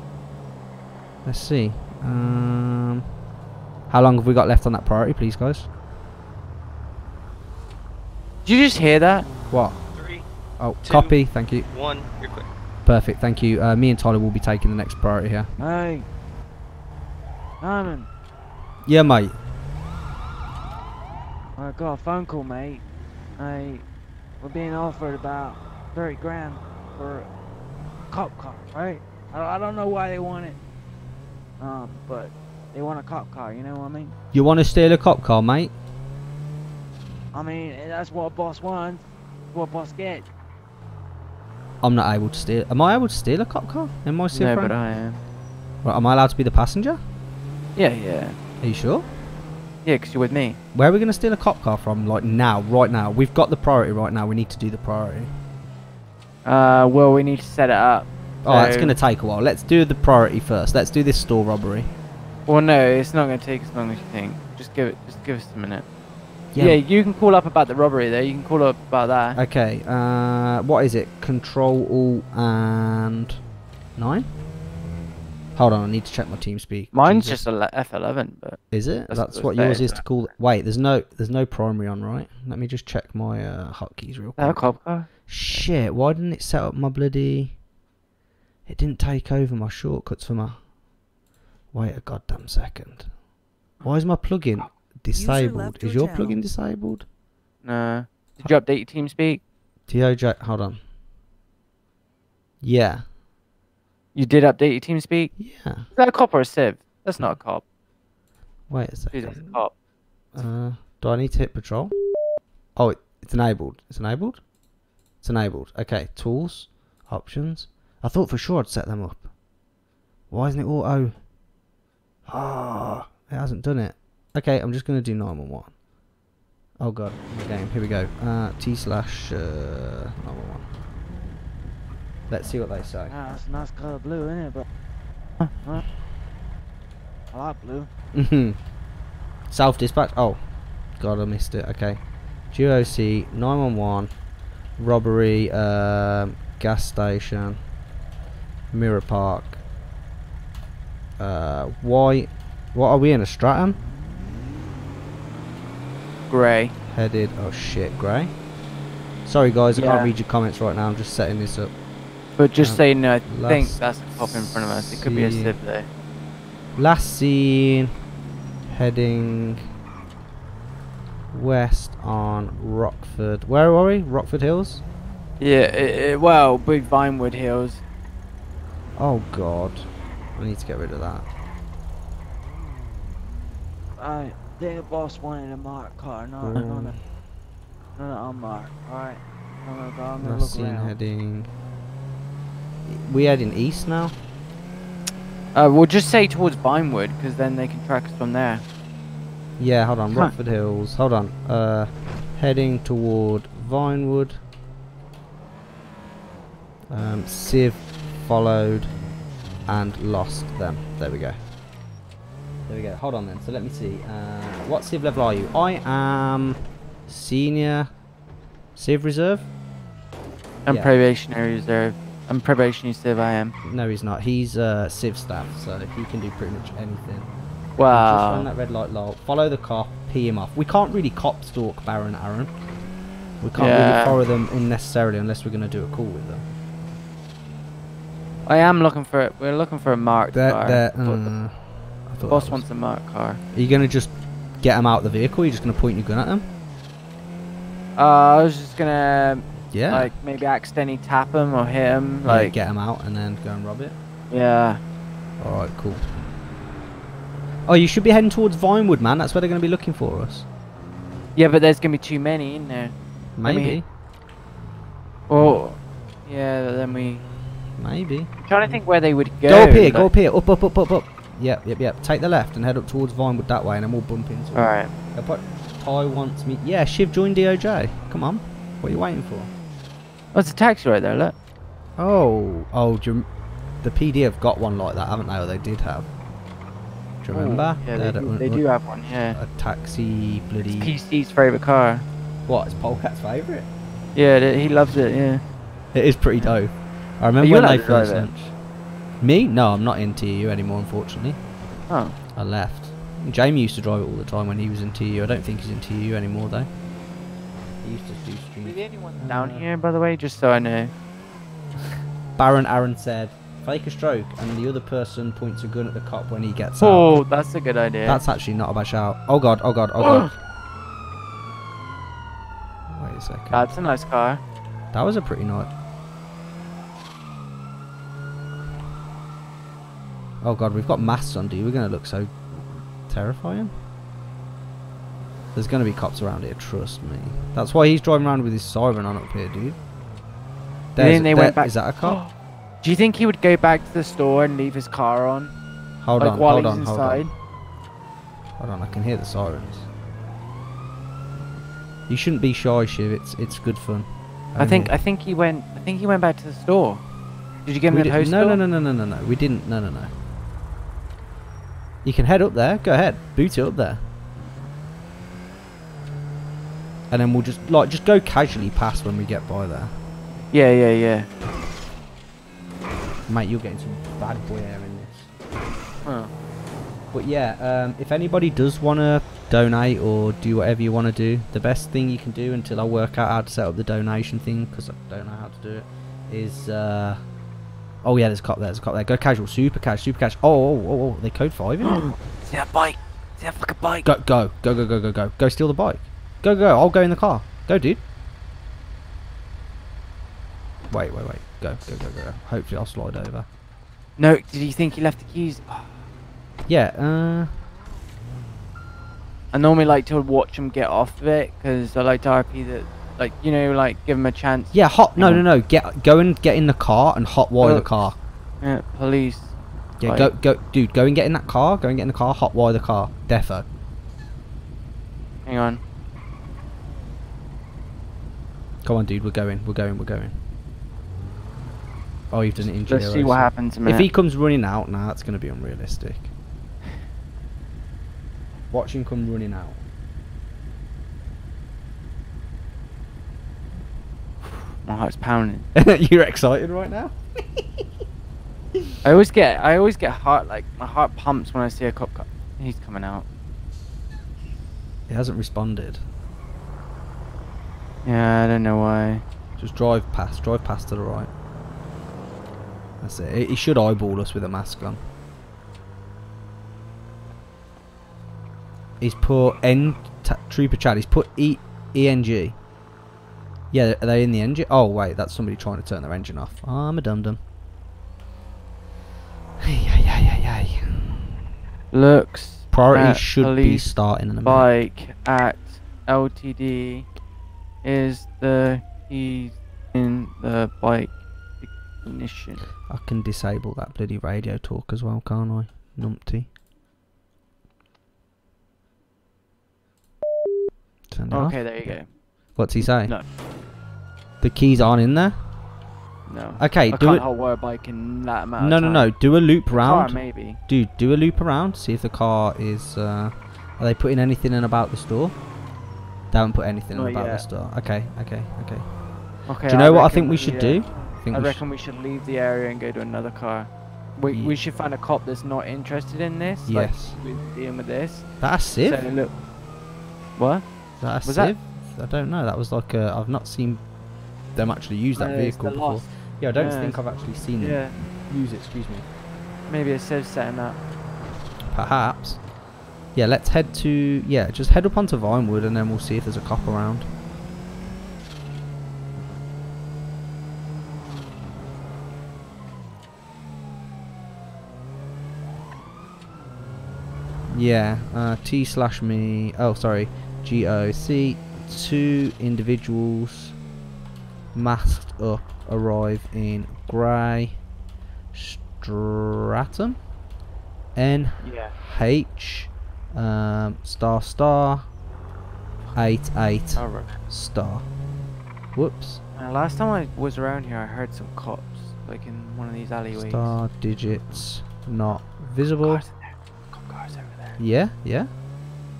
Let's see. Um, how long have we got left on that priority, please, guys? Did you just hear that? What? Three, Oh, Two. copy. Thank you. one, you're quick. Perfect. Thank you. Uh, me and Tyler will be taking the next priority here. Hey. Simon. Yeah, mate. I got a phone call, mate. I we're being offered about thirty grand for a cop car, right? I, I don't know why they want it, um, but they want a cop car. You know what I mean? You want to steal a cop car, mate? I mean that's what a boss wants. What a boss gets. I'm not able to steal. Am I able to steal a cop car in my No, CFR? but I am. Right, am I allowed to be the passenger? Yeah, yeah, Are you sure? yeah. Cause you're with me. Where are we going to steal a cop car from? Like now, right now. We've got the priority right now. We need to do the priority. Uh, well, we need to set it up. Oh, that's going to take a while. Let's do the priority first. Let's do this store robbery. Well, no, it's not gonna take as long as you think. Just give it. Just give us a minute. Yeah. Yeah, you can call up about the robbery there. You can call up about that. Okay. Uh, what is it? Control Alt and nine. Hold on. I need to check my team speak. Mine's Jesus. just a le- F11, but Is it? that's That's, what what yours is to call. Wait, there's no, there's no primary on, right? Let me just check my uh, hotkeys real quick. cop car. Shit! Why didn't it set up my bloody? It didn't take over my shortcuts for my. Wait a goddamn second. Why is my plugin disabled? left Is your your channel. plugin disabled? No. Did you update your team speak? TOJ, hold on. Yeah, You did update your team speak. yeah. Is that a cop or a civ? That's not a cop. Wait a Dude, that's a cop. Uh, do I need to hit patrol? Oh, it, it's enabled. It's enabled. It's enabled. Okay, tools, options. I thought for sure I'd set them up. Why isn't it auto? Ah, it hasn't done it. Okay, I'm just gonna do 911. Oh god, game. Here we go. Uh, T slash uh, 911. Let's see what they say. Ah, it's a nice color blue, isn't it? But Huh, huh. I like blue. Mhm. Self dispatch. Oh, God, I missed it. Okay. GOC 911 robbery um, gas station mirror park. Uh, white. What are we in a stratum? Grey. Headed. Oh shit, grey. Sorry guys, I can't read your comments right now. I'm just setting this up. But just so you know, I think that's a cop in front of us. It could be a see- civ though. Last seen heading west on Rockford. Where are we? Rockford Hills. Yeah, it, it, well, big Vinewood Hills. Oh god, I need to get rid of that. I think the boss wanted a marked car, not, not, Mm. a, not an unmarked. Alright. I'm gonna go, I'm gonna Last look seen around. heading. We heading east now. Uh, we'll just say towards Vinewood, because then they can track us from there. Yeah, hold on. Rockford Hills. Hold on. Uh, heading toward Vinewood. Um, Civ followed and lost them. There we go. There we go. Hold on then. So let me see. Uh, what Civ level are you? I am senior Civ reserve. I'm Yeah. probationary reserve. I'm probationary civ. I am. No, he's not. He's uh, Civ staff, so he can do pretty much anything. Wow. Just that red light low. Follow the cop. Pee him off. We can't really cop stalk Baron Aaron. We can't Yeah. really follow them unnecessarily unless we're going to do a call with them. I am looking for it. We're looking for a marked They're, car. they're, uh, the boss wants a marked car. Are you going to just get them out of the vehicle? Are You're just going to point your gun at them? Uh, I was just gonna Yeah. like maybe accidentally tap him or hit him. Yeah, Like get him out and then go and rob it. yeah. Alright, cool. Oh, you should be heading towards Vinewood, man. That's where they're going to be looking for us. Yeah, but there's gonna be too many in there. I mean- Maybe. Oh, yeah. Then we. Maybe. I'm trying to think where they would go. Go up here, go up here. Up, up, up, up, up. Yep, yep, yep. Take the left and head up towards Vinewood that way and then we'll bump into. All right. Ty wants me. Yeah, Shiv joined DOJ. Come on. What are you waiting for? Oh, it's a taxi right there. Look. Oh, oh, do you, the PD have got one like that, haven't they? Or they did have. Do you oh, remember? Yeah, had they, do, they do have one. Yeah. A taxi bloody. PC's favorite car. What? It's Polecat's favourite. Yeah, he loves it. Yeah. It is pretty dope. I remember when they first launched. Me? No, I'm not in TU anymore, unfortunately. Oh. I left. Jamie used to drive it all the time when he was in TU. I don't think he's in TU anymore though. He used to do Are streams. the only ones down Uh, here, by the way, just so I know. Baron Aaron said, "Fake a stroke," and the other person points a gun at the cop when he gets out. Oh, that's a good idea. That's actually not a bad shout. Oh god, oh god, oh god. Wait a second. That's a nice car. That was a pretty nice. Oh god, we've got masks on, dude. We're gonna look so terrifying. There's gonna be cops around here, trust me. That's why he's driving around with his siren on up here, dude. There's then they there- went back. Is that a cop? Do you think he would go back to the store and leave his car on? Hold like on, while hold he's on, hold inside? on. Hold on, I can hear the sirens. You shouldn't be shy, Shiv. It's it's good fun. I think Only- I think he went I think he went back to the store. Did you get him the post no, no, no, no, no, no, no. We didn't. No, no, no. You can head up there. Go ahead. Boot it up there. And then we'll just like just go casually past when we get by there. Yeah, yeah, yeah. Mate, you're getting some bad boy air in this. Huh. But yeah, um, if anybody does want to donate or do whatever you want to do, the best thing you can do until I work out how to set up the donation thing, because I don't know how to do it, is. Uh, oh yeah, there's a cop there. There's a cop there. Go casual, super cash, super cash. Oh, oh, oh, oh they code five. innit? See that bike? See that fucking bike? go, go, go, go, go, go, go. Go steal the bike. Go, go. I'll go in the car. Go, dude. Wait, wait, wait. Go, go, go, go. Hopefully, I'll slide over. No, did you think he left the keys? Yeah. Uh. I normally like to watch him get off of it because I like to RP that, like you know, like give him a chance. Yeah. Hot. No, no, no. Get. Go and get in the car and hot wire the Oh. car. Yeah, police. Yeah, Like- go, go, dude, go and get in that car. Go and get in the car. Hot wire the car. Defo. Hang on. Come on, dude. We're going. We're going. We're going. Oh, you've done it in Let's see what happens If he comes running out, now that's going to be unrealistic. Watch him come running out. My heart's pounding. You're excited right now? I always get, I always get heart like my heart pumps when I see a cop car. He's coming out. He hasn't responded. Yeah, I don't know why. Just drive past, drive past to the right. That's it. He- should eyeball us with a mask on. He's put N Trooper Chad. He's put E E N G. Yeah, are they in the engine? Oh wait, that's somebody trying to turn their engine off. Oh, I'm a dum dum. Ay, ay, ay, ay, ay. Looks. Priority should be starting in a minute. Bike at LTD is the keys in the bike ignition. I can disable that bloody radio talk as well, can't I? Numpty. Turn it off. Okay, there you go. What's he say? No. The keys aren't in there? No. Okay, I do can't it. hold wire bike in that amount. No, no, no. Do a loop The car, round. maybe. Dude, do a loop around. See if the car is. Uh, are they putting anything in about the store? They haven't put anything in Not about the yet. store. Okay, okay, okay. Okay. do you know what I think we should do? I think I we reckon we should leave the area and go to another car. We, Ye- we should find a cop that's not interested in this. Yes. Like, with dealing with this. That's? So, look. What? Is that a Was that- I don't know. That was like a. I've not seen them actually use that Uh, vehicle before. Lost. Yeah, I don't Yeah, think I've actually seen them Yeah. use it. Excuse me. Maybe it says setting up. Perhaps. Yeah, let's head to. Yeah, just head up onto Vinewood and then we'll see if there's a cop around. Yeah, uh, T slash me. Oh, sorry. G O C. Two individuals masked up arrive in Grey Stratum. N Yeah. H um, star star eight eight star. Whoops. Uh, last time I was around here, I heard some cops, like in one of these alleyways. Star digits not visible. Cars. Cars over there. Yeah, yeah.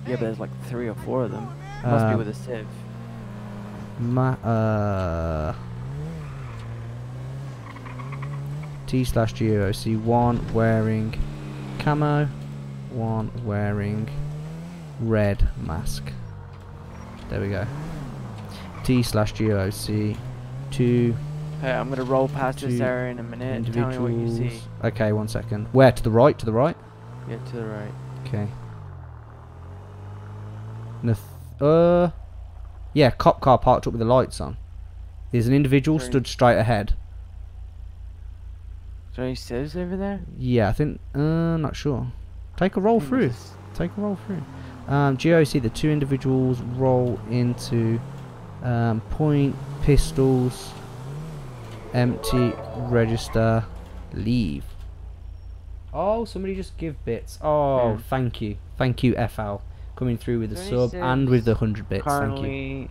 Yeah, but there's like three or four of them. Must be Um, with a civ. Ma uh T slash GOC one wearing camo, one wearing red mask. There we go. T slash GOC two Hey, I'm gonna roll past this area in a minute. and Tell me what you see. Okay, one second. Where to the right? To the right. Yeah, to the right. Okay. Nath- uh, yeah, cop car parked up with the lights on. There's an individual stood straight ahead. Is there any civs over there? Yeah, I think. Uh, not sure. Take a roll through. Take a roll through. Um, GOC, the two individuals roll into um, point pistols, empty register, leave. Oh, somebody just give bits. Oh, Hmm. thank you, thank you, FL, coming through with the Is there any sub and with the hundred bits. Thank you. Currently,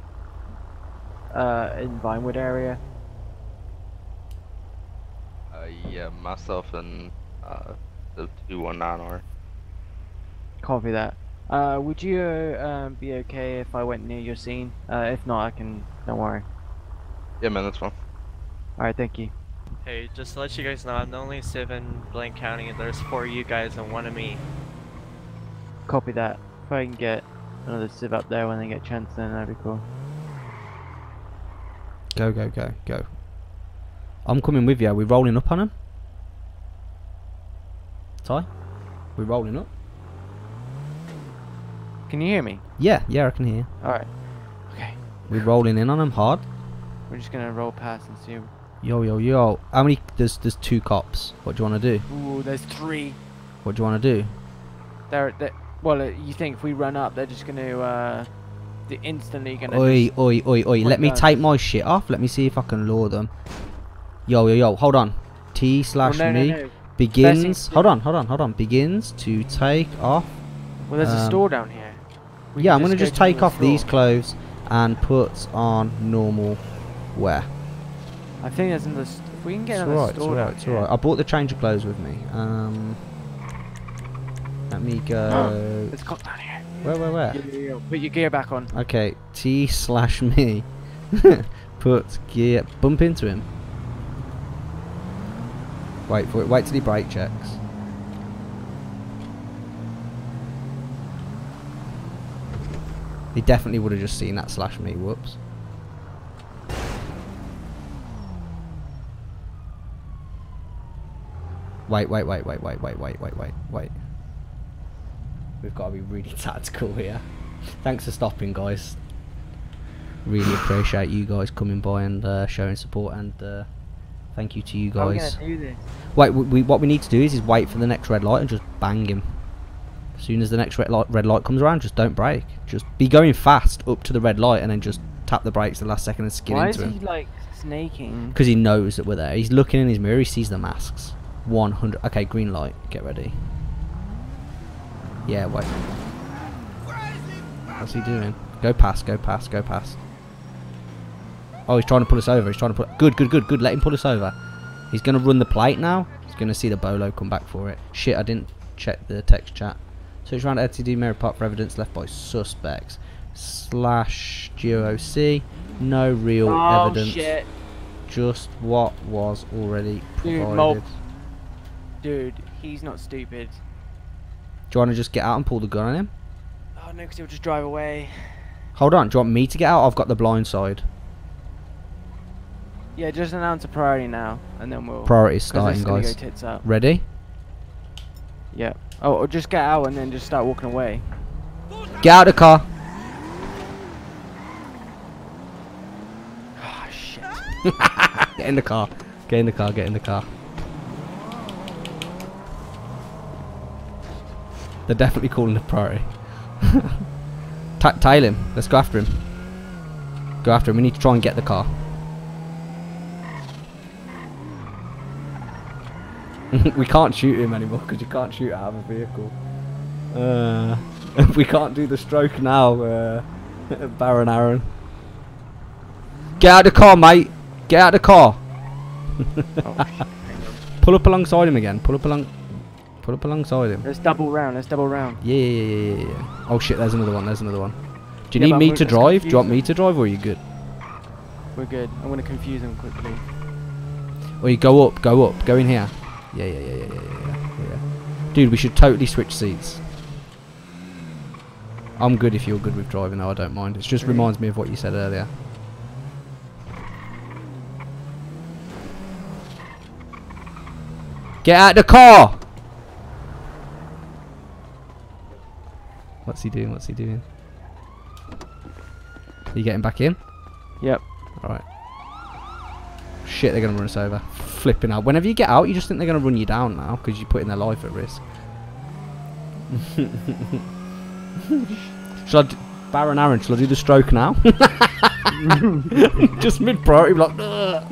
uh, in Vinewood area. Uh, yeah, myself and uh, the 219 are. Copy that. Uh, would you um, be okay if I went near your scene? Uh, if not, I can. Don't worry. Yeah, man, that's fine. All right, thank you. Hey, just to let you guys know, I'm the only civ in Blaine County, and there's four of you guys and one of me. Copy that. If I can get another civ up there when they get a chance, then that'd be cool. Go, go, go, go. I'm coming with you. Are we rolling up on him? Ty? We're rolling up? Can you hear me? Yeah, yeah, I can hear. All right. Okay. We're rolling in on him hard. We're just gonna roll past and see. Yo, yo, yo. How many? There's there's two cops. What do you want to do? Ooh, there's three. What do you want to do? They're, they well, uh, you think if we run up, they're just gonna uh, they're instantly gonna. Oi, oi, oi, oi. Let me take my shit off. Let me see if I can lure them. Yo, yo, yo. Hold on. T slash no, no, me no. Thing begins. Hold on, hold on, hold on. Begins to take off. Well, there's a um, store down here. We yeah, I'm gonna just take off these clothes and put on normal wear. I think there's another. St- if we can get It's another alright, it's store. alright, down it's alright. I brought the change of clothes with me. Um, let me go. It's got down here. Where, where, where? Yo, yo, yo, Put your gear back on. Okay, T slash me. Put gear. Bump into him. Wait for it. Wait till he brake checks. He definitely would have just seen that slash me. Whoops. Wait, wait, wait, wait, wait, wait, wait, wait, wait, wait. We've got to be really tactical here. Thanks for stopping, guys. Really appreciate you guys coming by and uh, showing support, and uh, thank you to you How are we guys. gonna do this? Wait, we, we, what we need to do is, is wait for the next red light and just bang him. As soon as the next red light, red light comes around, just don't brake. Just be going fast up to the red light and then just tap the brakes the last second and skid Why is he like snaking? Because he knows that we're there. He's looking in his mirror, he sees the masks. 100. Okay, green light. Get ready. Yeah, wait. What's he doing? Go past, go past, go past. Oh, he's trying to pull us over. He's trying to put. Good, good, good, good. Let him pull us over. He's going to run the plate now. He's going to see the bolo come back for it. Shit, I didn't check the text chat. Search around LTD Mirror Park for evidence left by suspects. Slash GOC. No real oh evidence. shit, Just what was already Dude, provided. Mob. dude, he's not stupid. Do you want to just get out and pull the gun on him? Oh no, because he'll just drive away. Hold on. Do you want me to get out? I've got the blind side. Yeah, just announce a priority now, and then we'll. Priority's 'cause starting, guys. Go. Ready? Yeah. Oh, or just get out and then just start walking away. Get out of the car. Ah shit. Get in the car. Get in the car. Get in the car. They're definitely calling the priority. Ta tail him. Let's go after him. Go after him. We need to try and get the car. we can't shoot him anymore because you can't shoot out of a vehicle. Uh, we can't do the stroke now, uh, Baron Aaron. Get out of the car, mate. Get out of the car. Oh. Pull up alongside him again. Pull up along. Pull up alongside him. Let's double round. Let's double round. Yeah, yeah, yeah, yeah, yeah. Oh shit, there's another one. There's another one. Do you Yeah, need me to drive? Do you want me to drive or are you good? We're good. I'm gonna confuse him quickly. Or you go up, go up, go in here. Yeah, yeah, yeah, yeah, yeah, yeah, yeah. Dude, we should totally switch seats. I'm good if you're good with driving though, I don't mind. It just reminds me of what you said earlier. Get out the car! What's he doing? What's he doing? Are you getting back in? Yep. Alright. Shit, they're gonna run us over. Flipping out. Whenever you get out, you just think they're gonna run you down now because you're putting their life at risk. shall I d- Baron Aaron, shall I do the stroke now? just mid priority, like. "Ugh."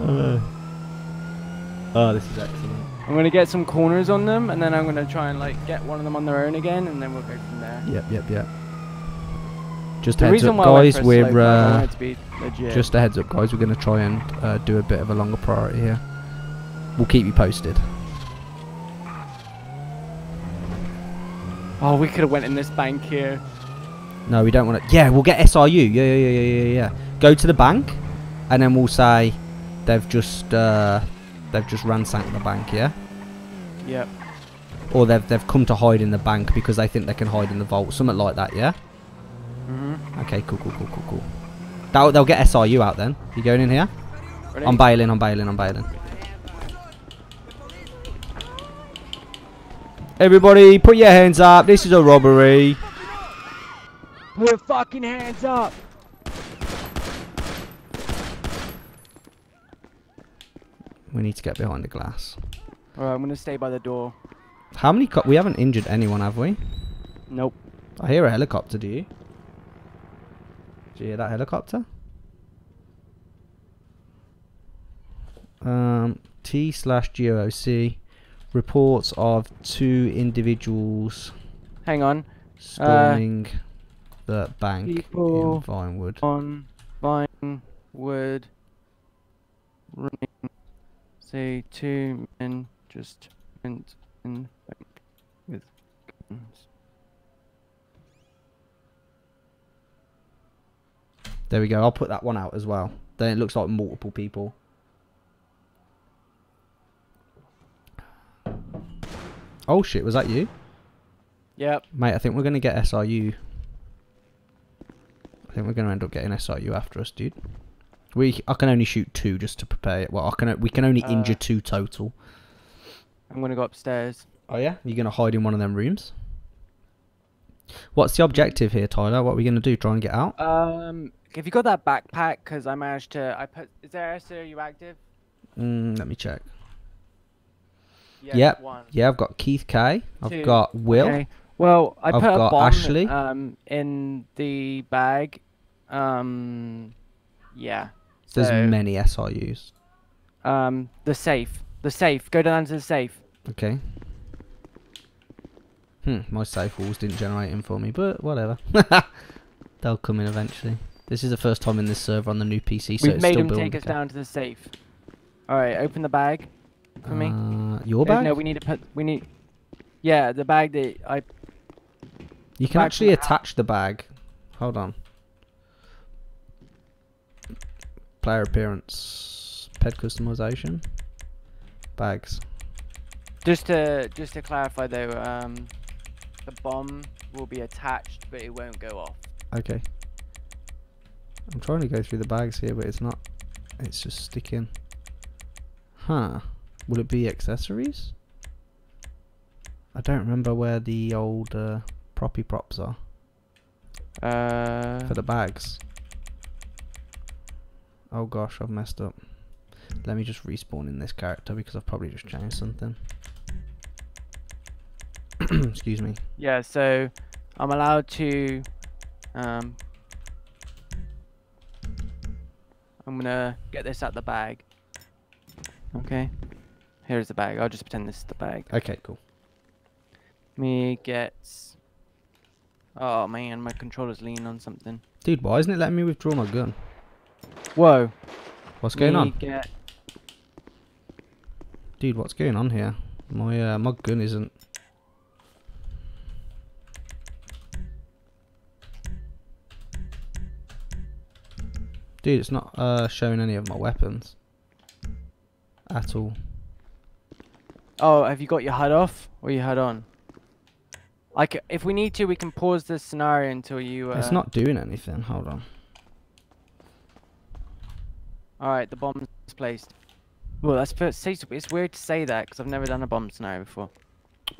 Uh. oh, this is excellent. I'm gonna get some corners on them, and then I'm gonna try and like get one of them on their own again, and then we'll go from there. Yep, yep, yep. Just The heads up, why I went guys. We're uh, wanted to be legit. just a heads up, guys. We're gonna try and uh, do a bit of a longer priority here. We'll keep you posted. Oh, we could have went in this bank here. No, we don't want to. Yeah, we'll get SRU. Yeah, yeah, yeah, yeah, yeah, yeah. Go to the bank, and then we'll say they've just uh, they've just ransacked the bank. Yeah, Yep. or they've they've come to hide in the bank because they think they can hide in the vault. Something like that. Yeah. Okay. Cool. Cool. Cool. Cool. Cool. They'll, they'll get SRU out then. You going in here? Ready? I'm bailing. I'm bailing. I'm bailing. Everybody, put your hands up. This is a robbery. Put your fucking hands up! We need to get behind the glass. Alright, I'm gonna stay by the door. How many? Co- we haven't injured anyone, have we? Nope. I hear a helicopter. Do you? Do you hear that helicopter? Um, T slash GOC reports of two individuals Hang on. storming the bank in Vinewood. On Vine would ring, say two men just went in bank with guns. There we go. I'll put that one out as well. Then it looks like multiple people. Oh shit, was that you? Yep. Mate, I think we're going to get SRU. I think we're going to end up getting SRU after us, dude. We, I can only shoot two just to prepare. It. Well, I can. We can only injure Uh, two total. I'm gonna go upstairs. Oh yeah, you're going to hide in one of them rooms. What's the objective here, Tyler? What are we going to do? Try and get out? Um, have you got that backpack? Cause I managed to. I put. Is there SRU active? Mm, let me check. Yes, yep. one. Yeah, I've got Keith K. I've got Will. Okay. Well, I I've put a got bomb Ashley. um in the bag. Um, yeah. There's so, many SRUs. Um, the safe. The safe. Go down to the safe. Okay. Hmm, my safe walls didn't generate him for me, but whatever. They'll come in eventually. This is the first time in this server on the new PC, so We've it's made still him take us down to the safe. All right, open the bag for me. Uh, your Uh, bag? No, we need to put. We need. Yeah, the bag that I. you can actually attach the bag. Hold on. Player appearance, pet customization, bags. Just to just to clarify though, um, the bomb will be attached, but it won't go off. Okay. I'm trying to go through the bags here, but it's not. It's just sticking. Huh. Will it be accessories? I don't remember where the old uh, proppy props are Uh. for the bags. Oh gosh, I've messed up. Let me just respawn in this character because I've probably just changed something. Excuse me. Yeah, so I'm allowed to. Um, I'm gonna get this out the bag. Okay. Here's the bag. I'll just pretend this is the bag. Okay, cool. Me gets. Oh man, my controller's leaning on something. Dude, why isn't it letting me withdraw my gun? Whoa. What's going Me on? Get... Dude, what's going on here? My uh, my gun isn't. Dude, it's not uh, showing any of my weapons at all. Oh, have you got your HUD off or your HUD on? Like, if we need to, we can pause this scenario until you. Uh... It's not doing anything. Hold on. All right, the bomb's placed. Well, that's first. It's it's weird to say that because I've never done a bomb scenario before.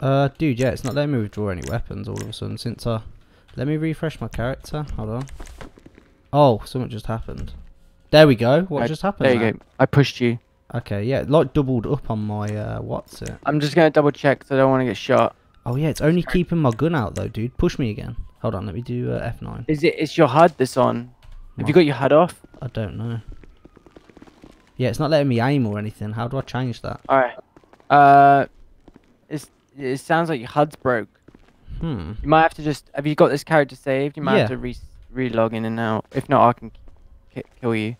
Uh, dude, yeah, it's not letting me withdraw any weapons all of a sudden since I. Let me refresh my character. Hold on. Oh, something just happened. There we go. What I- just happened? There you go. I pushed you. Okay, yeah, like doubled up on my uh, what's it? I'm just gonna double check 'cause I don't want to get shot. Oh yeah, it's only keeping my gun out though, dude. Push me again. Hold on, let me do uh, F9. Is it? Is your HUD this on? Have you got your HUD off? I don't know. Yeah, it's not letting me aim or anything. How do I change that? All right. Uh, it's it sounds like your HUD's broke. Hmm. You might have to just. Have you got this character saved? You might have to re re-log in and out. If not, I can ki- kill you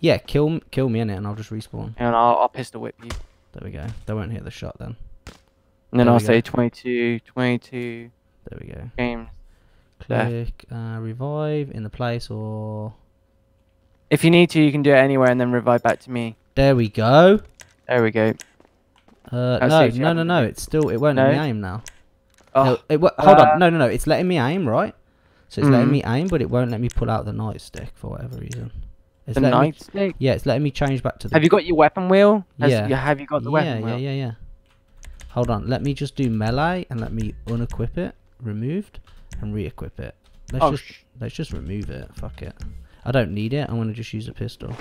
Yeah, kill kill me in it, and I'll just respawn. and I'll, I'll pistol whip you. There we go. They won't hear the shot then. And then There I'll say 22, 22 There we go. games. Click uh, revive in the place or If you need to, you can do it anywhere and then revive back to me. there we go. There we go. Uh, no, no, no, no. It's still it won't let me aim now. Oh, No, it, hold uh, on. No, no, no. It's letting me aim, right? So it's letting Mhm. me aim, but it won't let me pull out the nightstick for whatever reason. It's the letting me- nightstick. yeah, it's letting me change back to the. Have you got your weapon wheel? Has, Yeah. Have you got the yeah, weapon yeah, wheel? yeah, yeah. Yeah. Hold on. Let me just do melee and let me unequip it, removed, and re-equip it. Let's Oh, just sh- let's just remove it. Fuck it. I don't need it. I'm gonna just use a pistol.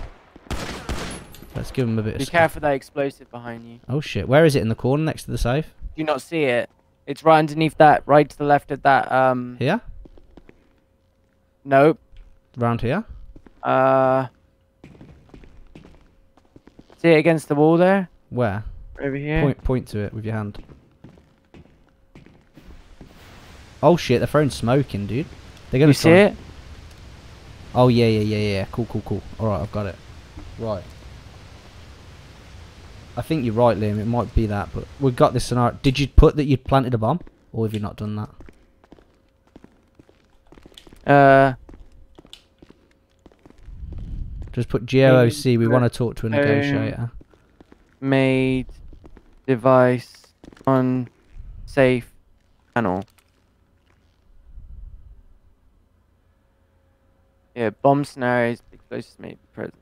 Let's give him a bit Be of. careful that explosive behind you. Oh shit! Where is it in the corner next to the safe? Do you not see it? It's right underneath that, right to the left of that. Um, Here? Nope. Round here? Uh, see it against the wall there, Where? over here. Point point to it with your hand. Oh shit! They're throwing smoke in, dude. They're gonna you see it? Oh yeah, yeah, yeah, yeah. Cool, cool, cool. All right, I've got it. Right. I think you're right, Liam. It might be that, but we've got this scenario. Did you put that you'd planted a bomb, or have you not done that? Uh, Just put GOOC. We want to talk to a negotiator. made device on safe panel. Yeah, bomb scenarios, explosives may be present.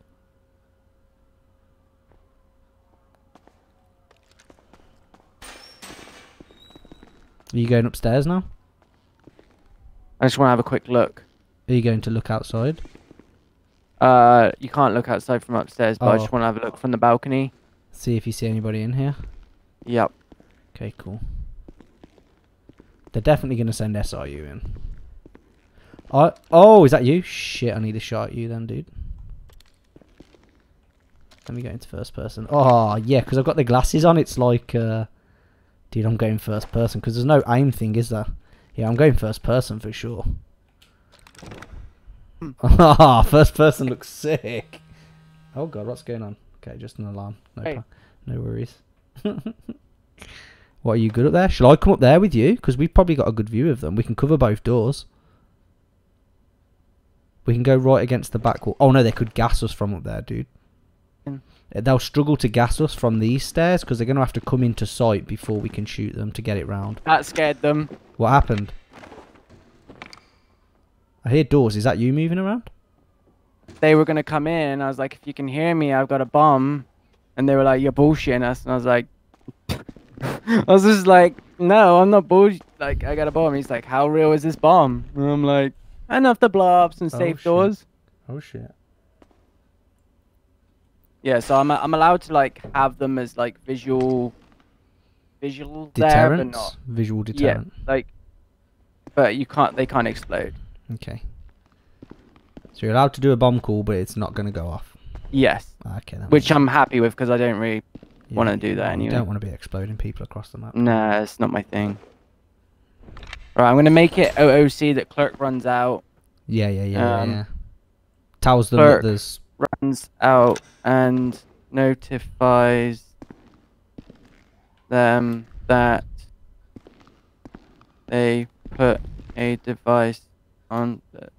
Are you going upstairs now? I just want to have a quick look. Are you going to look outside? Uh, you can't look outside from upstairs, but I just Oh. want to have a look from the balcony. See if you see anybody in here. Yep. Okay, cool. They're definitely going to send SRU in. I, oh, is that you? Shit, I need a shot at you then, dude. Let me go into first person. Oh, yeah, because I've got the glasses on. It's like, uh, dude, I'm going first person because there's no aim thing, is there? Yeah, I'm going first person for sure. Ah, first person looks sick. Oh god, what's going on? Okay, just an alarm. No, Hey. no worries. what are you good up there? Shall I come up there with you? Because we've probably got a good view of them. We can cover both doors. We can go right against the back wall. Oh no, they could gas us from up there, dude. They'll struggle to gas us from these stairs because they're going to have to come into sight before we can shoot them to get it round. That scared them. What happened? I hear doors. Is that you moving around? They were gonna come in, and I was like, "If you can hear me, I've got a bomb." And they were like, "You're bullshitting us," and I was like, "I was just like, no, I'm not bullshit. Like, I got a bomb." He's like, "How real is this bomb?" And I'm like, "Enough to blow up some Oh, safe shit. doors." Oh shit. Yeah, so I'm I'm allowed to like have them as like visual, visual Deterrent? not Visual deterrent. Yeah, like, but you can't. They can't explode. Okay. So you're allowed to do a bomb call, but it's not going to go off. Yes. Okay. That Which I'm happy with because I don't really Yeah, want to do that anyway. You don't want to be exploding people across the map. Nah, it's not my thing. Right, I'm gonna make it OOC that clerk runs out. Yeah, yeah, yeah, yeah, Um, yeah. Tells them clerk that there's runs out and notifies them that they put a device on the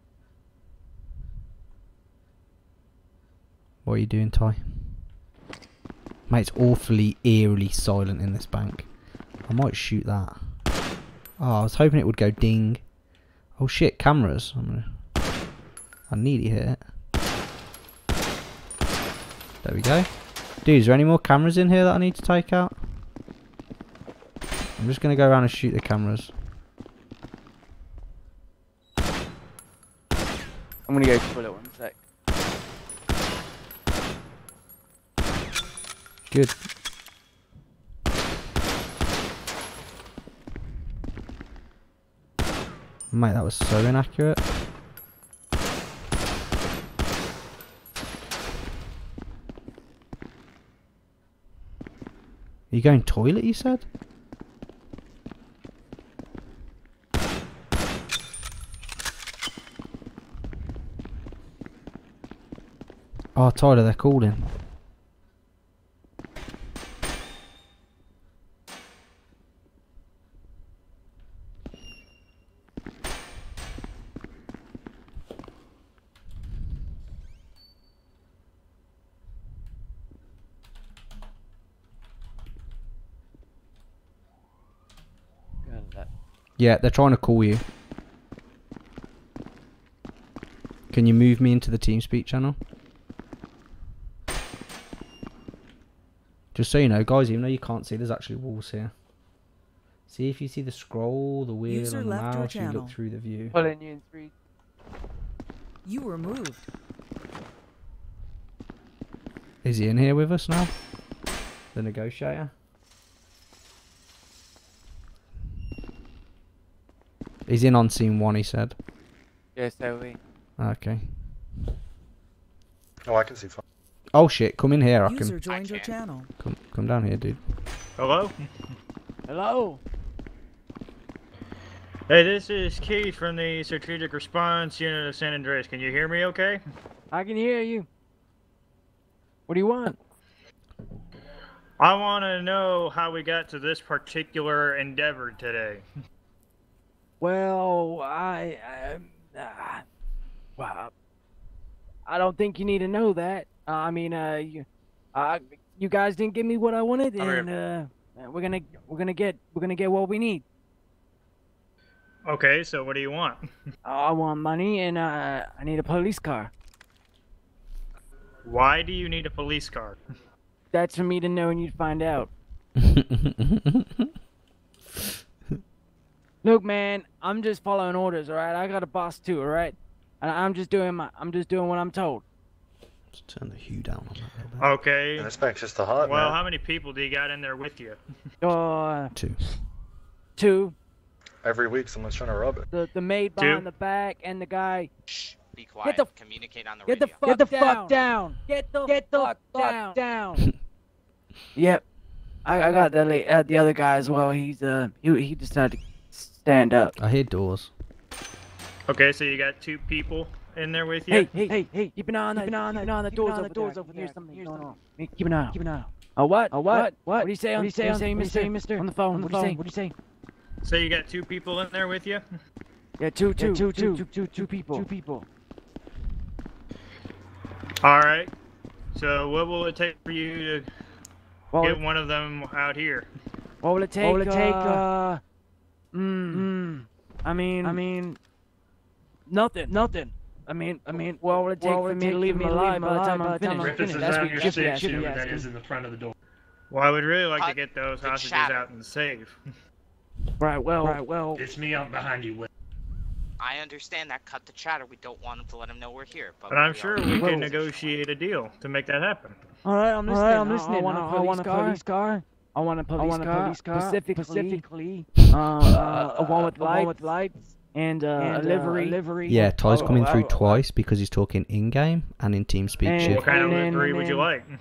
What are you doing, Ty? Mate, it's awfully eerily silent in this bank. I might shoot that. Oh, I was hoping it would go ding. Oh shit, cameras. I'm gonna... I nearly hit it. There we go. Dude, is there any more cameras in here that I need to take out? I'm just gonna go around and shoot the cameras. I'm gonna go toilet one sec. Good. Mate, that was so inaccurate. Are you going toilet, you said? Oh, Tyler, they're calling. Yeah, they're trying to call you. Can you move me into the TeamSpeak channel? Just so you know, guys, even though you can't see, there's actually walls here. See if you see the scroll, the wheel, User and the mouse, you look through the view. Pulling you in three. You were moved. Is he in here with us now? The negotiator? He's in on scene one, he said. Yeah, so we. Okay. Oh, I can see fine. Oh shit, come in here, I User can... joined your channel. Come, come down here, dude. Hello? Hello. Hey, this is Keith from the Strategic Response Unit of San Andreas. Can you hear me okay? I can hear you. What do you want? I want to know how we got to this particular endeavor today. Well, I, I, uh, well, I don't think you need to know that. Uh, I mean, uh, you, uh, you guys didn't give me what I wanted, All right. and uh, we're gonna, we're gonna get, we're gonna get what we need. Okay, so what do you want? I want money, and uh, I need a police car. Why do you need a police car? That's for me to know, and you'd find out. Look, man, I'm just following orders, all right? I got a boss too, all right? And I'm just doing my, I'm just doing what I'm told. Just turn the hue down on that a little bit. Okay. And this bank's just a hot Well, man. how many people do you got in there with you? Uh, Two. two. Every week someone's trying to rob it. The the maid Two. behind the back and the guy. Shh. Be Get the communicate on the get the radio. fuck Get the down. fuck down. Get the get the fuck, down. down. yep, I, I got the uh, the other guy as well. He's uh he he decided to stand up. I hear doors. Okay, so you got two people in there with you? Hey hey hey hey! Keep an eye on that. Keep an eye on that. Keep an eye on the doors over doors over there. Here's something going on. Hey, Keep an eye. out. Keep an eye. out. Oh what? Oh what? What? What do you say? on- What do you say, Mister? Mister? On the phone. What do you say? What do you say? So you got two people in there with you? Yeah, two, two, two, two, two, two, two people. Two people. All right. So what will it take for you to What get will- one of them out here? What will it take? What will it take? Uh, mm, mm, I mean, I mean, nothing, nothing. I mean, I mean, what will it take for me to leave him alive by the time I'm finished? Rip this That's around what your Jeffy stick asked shoe me. that is in the front of the door. Well, I would really like to get those hostages chatter. out and safe. Right. Well. Right. Well. It's me out behind you. Will. I understand that. Cut the chatter. We don't want them to let them know we're here. But, But I'm sure we can negotiate a deal to make that happen. All right, I'm listening. right, I'm I- I listening. want a I want a police police car. I want a police I want a car. police car, Specifically, specifically, uh, uh, a one with a one lights, with lights and, uh, and, a uh, livery. a livery. Yeah, Ty's Oh, coming oh, through oh, twice because he's talking in game and in TeamSpeak And- What kind of And then- livery would you like?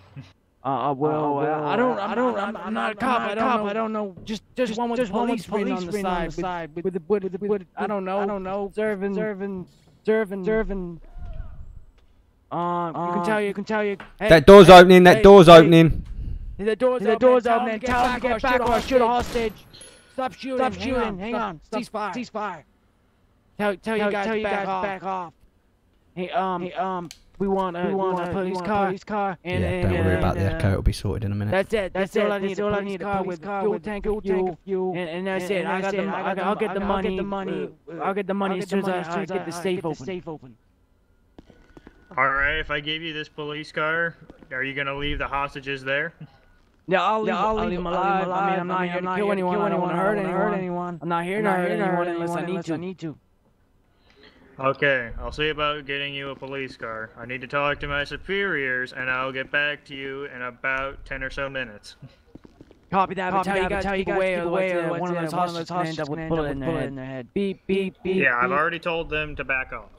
Uh, uh, well, well, I don't, I I don't- don't, I'm, I'm not a cop. I don't know. I don't know. Just, just, one with just police police on the written on the side, side with, with the, with, with, with, I don't know. I don't know. Serving, serving, serving, serving. Um, you can tell you, you can tell you. Hey, that door's hey, opening, that hey, door's hey, opening. The door's The open. door's Tell open. him to Tell him to get get back back or or shoot a hostage. hostage. Stop shooting. Stop hang shooting. on, Hang stop- on. Stop, Cease fire. cease fire. Tell, tell you guys tell to you back guys off. back off. Hey, um, Hey, um, we want a, we want a a police want car. police car. And, yeah, and, don't worry and, about the uh, echo, it'll be sorted in a minute. That's it. That's, That's all it, I need. that's a all I police need, a car police with car fuel with tank fuel of tank fuel. of fuel. And, and that's And- it. and I got that's the, it. I got, I I'll get the got- I'll money. get the money, uh, I'll get the money I'll as get soon the as I, I as soon get the safe open. safe open. All right, if I give you this police car, are you gonna leave the hostages there? Yeah, I'll leave, Yeah, I'll I'll leave leave him him alive. alive. I mean, I'm not here to kill anyone. I don't want to hurt anyone. I'm not here to hurt here anyone unless I need unless to. I need to. Okay, I'll see about getting you a police car. I need to talk to my superiors, and I'll get back to you in about 10 or so minutes. Copy that. But Copy tell you that, but guys tell to you guys away, to keep otherwise away, uh, one of uh, those one of hostages can end up with a bullet in their head. head. Beep, beep, beep. Yeah, I've already told them to back off.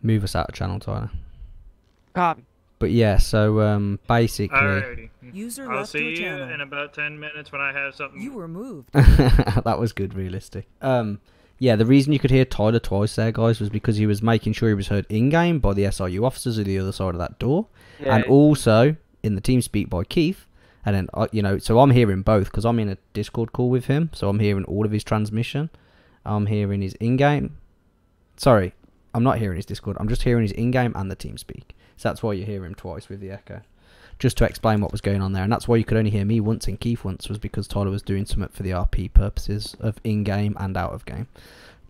Move us out of channel, Tyler. Copy. But yeah, so um, basically, Alrighty. User I'll left your see you channel. in about 10 minutes when I have something. You were moved. that was good, realistic. Um, yeah, the reason you could hear Tyler twice there, guys, was because he was making sure he was heard in game by the SRU officers at the other side of that door, and also in the team speak by Keith. And then, uh, you know, so I'm hearing both because I'm in a Discord call with him, so I'm hearing all of his transmission. I'm hearing his in game. Sorry, I'm not hearing his Discord. I'm just hearing his in game and the team speak. So that's why you hear him twice with the echo. Just to explain what was going on there, and that's why you could only hear me once and Keith once was because Tyler was doing something for the RP purposes of in game and out of game.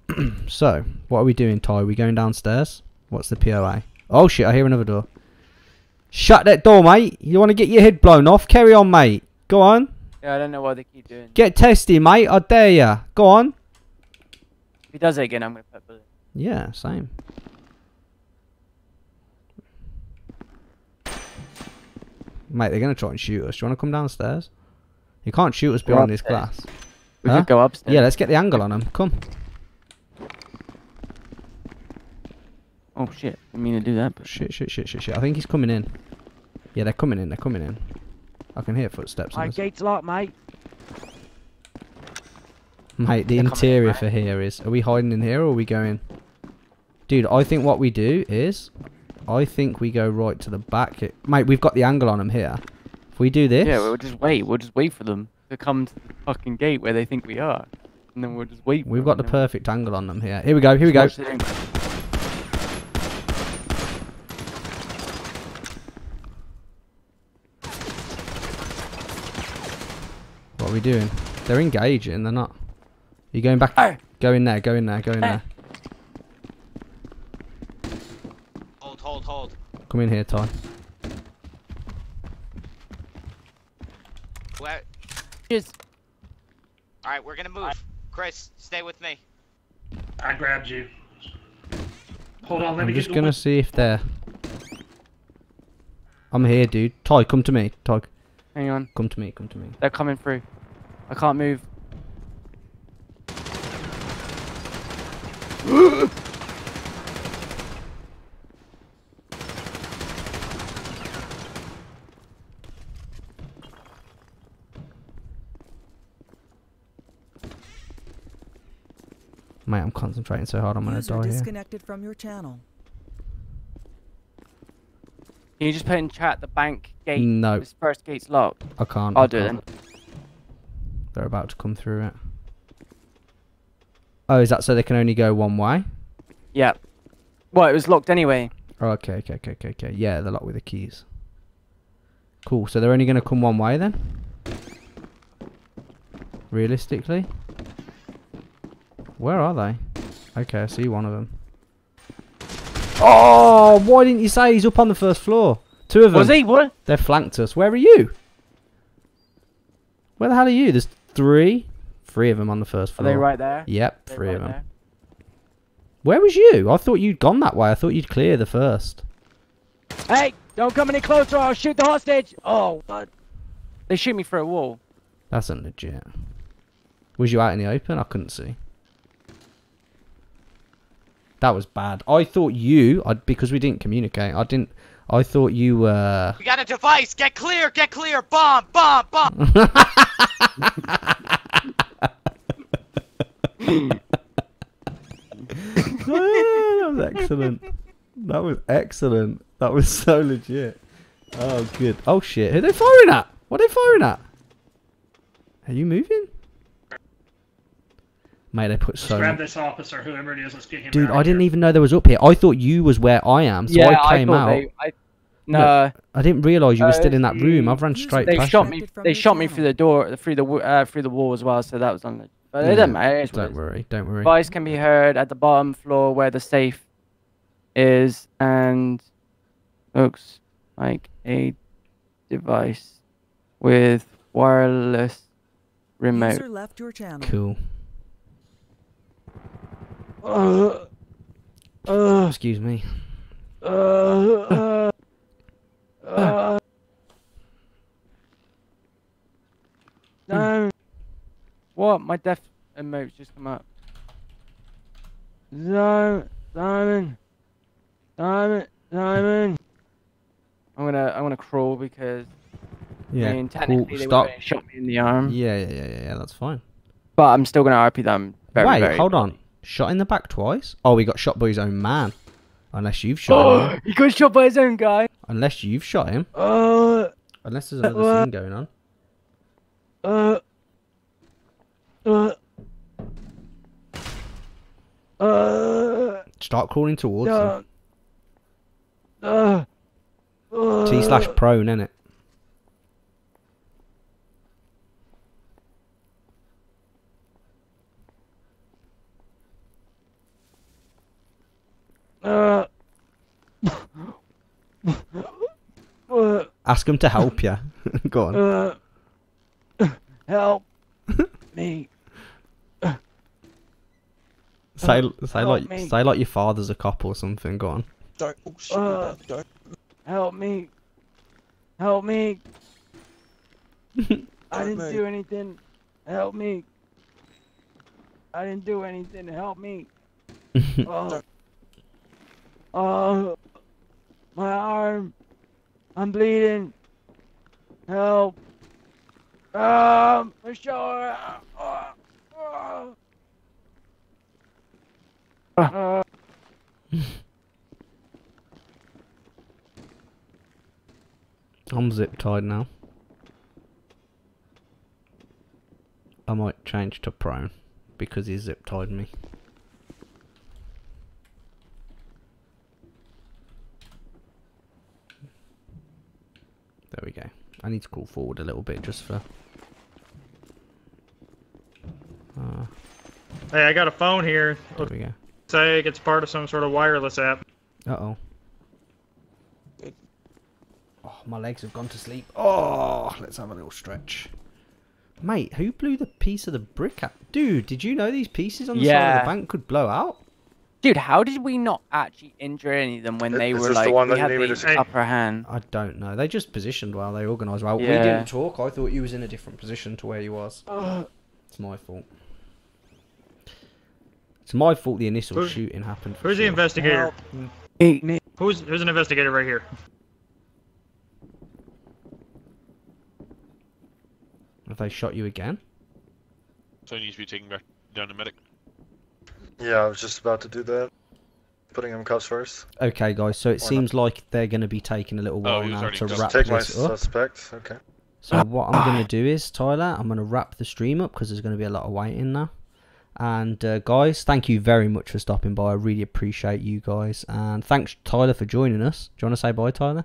so, what are we doing, Ty? Are we going downstairs? What's the POA? Oh shit! I hear another door. Shut that door, mate. You want to get your head blown off? Carry on, mate. Go on. Yeah, I don't know why they keep doing. Get testy, mate. I dare ya. Go on. If he does it again, I'm gonna put bullet. Yeah, same. Mate, they're gonna try and shoot us. Do you want to come downstairs? You can't shoot us We're behind this glass. We Huh? could go upstairs. Yeah, let's get the angle on them. Come. Oh shit! I mean to do that, but Shit, shit, shit, shit, shit. I think he's coming in. Yeah, they're coming in. They're coming in. I can hear footsteps. on My gate's locked, mate. Mate, the They're coming in, interior for here is. Are we hiding in here or are we going? Dude, I think what we do is. I think we go right to the back. It- Mate, we've got the angle on them here. If we do this. Yeah, we'll just wait. We'll just wait for them to come to the fucking gate where they think we are, and then we'll just wait. We've got the then perfect angle on them here. Here we go, here we go. watch the thing. What are we doing? They're engaging, they're not. Are you going back? Go in there, go in there, go in there. Hold, hold, hold. Come in here, Ty. Where? Just. All right, we're gonna move. Chris, stay with me. I grabbed you. Hold on, let I'm me just get gonna see if they're. I'm here, dude. Ty, come to me. Ty, Hang on. come to me, come to me. They're coming through. I can't move. Mate, I'm concentrating so hard I'm gonna User die here. from your channel. Can you just put in chat the bank gate? No. This first gate's locked. I can't. I'll I do it then. can't. They're about to come through it. Oh, is that so they can only go one way? Yeah. Well, it was locked anyway. Oh, okay, okay, okay, okay, okay. Yeah, they're locked with the keys. Cool. So they're only going to come one way then? Realistically? Where are they? Okay, I see one of them. Oh, why didn't you say he's up on the first floor? Two of them. Was he? What? They flanked us. Where are you? Where the hell are you? There's three. Three of them on the first floor. Are floor. they right there? Yep, They're three of them. there. Where was you? I thought you'd gone that way. I thought you'd clear the first. Hey, don't come any closer or I'll shoot the hostage. Oh, what? They shoot me through a wall. That's not legit. Was you out in the open? I couldn't see. That was bad. I thought you, I, because we didn't communicate, I didn't, I thought you uh, were... We got a device. Get clear. Get clear. Bomb. Bomb. Bomb. that was excellent. That was excellent. That was so legit. Oh, good. Oh, shit. Who are they firing at? What are they firing at? Are you moving? Mate, they put Let's so grab this officer, whoever it is. Let's get him. Dude, out I of didn't here. even know there was up here. I thought you was where I am, so yeah, I came thought out. They, I, No, no, I didn't realise you were Uh, still in that room. I've ran straight they past shot you. me. They shot me through the door, through the uh, through the wall as well. So that was on the. But it Yeah, doesn't matter. it's Don't worry, don't worry. Voice can be heard at the bottom floor where the safe is, and looks like a device with wireless remote. User left your channel. Cool. Uh, uh, Excuse me. uh, uh, uh. No, What? My death emote's just come up. no, Simon, Simon, Simon. I'm gonna I'm gonna crawl because Yeah, I mean cool. they Stop. shot me in the arm, Yeah, yeah, yeah, yeah, yeah, that's fine. but I'm still gonna RP them. Very, Wait, very hold on. Shot in the back twice? Oh, he got shot by his own man. Unless you've shot Oh, him. he got shot by his own guy. Unless you've shot him. Uh, Unless there's another Uh, scene going on. uh, uh, uh, Start crawling towards no, uh, uh. T slash prone, innit? Uh, uh, Ask him to help you. Go on. uh, help me. say say help like me. say like your father's a cop or something. Go on. Don't. Oh shit. Uh, don't. Help me. Help me. I didn't move. do anything. Help me. I didn't do anything. Help me. Oh. Oh. My arm. I'm bleeding. Help. Um, my shoulder. Oh, oh. Uh, I'm zip tied now. I might change to prone because he zip tied me. There we go. I need to crawl forward a little bit just for. Uh, Hey, I got a phone here. there we go. Say it's part of some sort of wireless app. Uh oh. Oh, my legs have gone to sleep. Oh, let's have a little stretch. Mate, who blew the piece of the brick out? Dude, did you know these pieces on the side of the bank could blow out? Dude, how did we not actually injure any of them when they Is were this the like one we that had you need the me upper hand? I don't know. They just positioned well. They organised well. We didn't talk. I thought you was in a different position to where you was. uh, It's my fault. It's my fault the initial Who- shooting happened. for Who's the sure. investigator? Hey, Who's who's an investigator right here? Have they shot you again? So he needs to be taken back down to medic. Yeah, I was just about to do that. Putting him cuffs first. Okay, guys. So it Or seems like they're going to be taking a little Oh, while he was now already to just wrap Take my up. suspect. Okay. So what I'm going to do is, Tyler, I'm going to wrap the stream up because there's going to be a lot of waiting now. And uh, guys, thank you very much for stopping by. I really appreciate you guys. And thanks, Tyler, for joining us. Do you want to say bye, Tyler?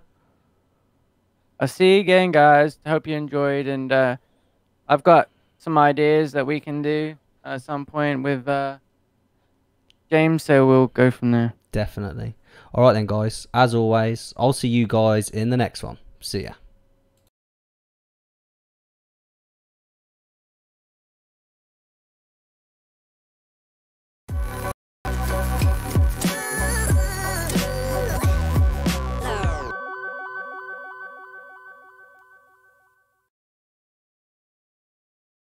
I'll see you again, guys. Hope you enjoyed, and uh, I've got some ideas that we can do at some point with uh, James, so we'll go from there. Definitely. All right then, guys. As always, I'll see you guys in the next one. See ya.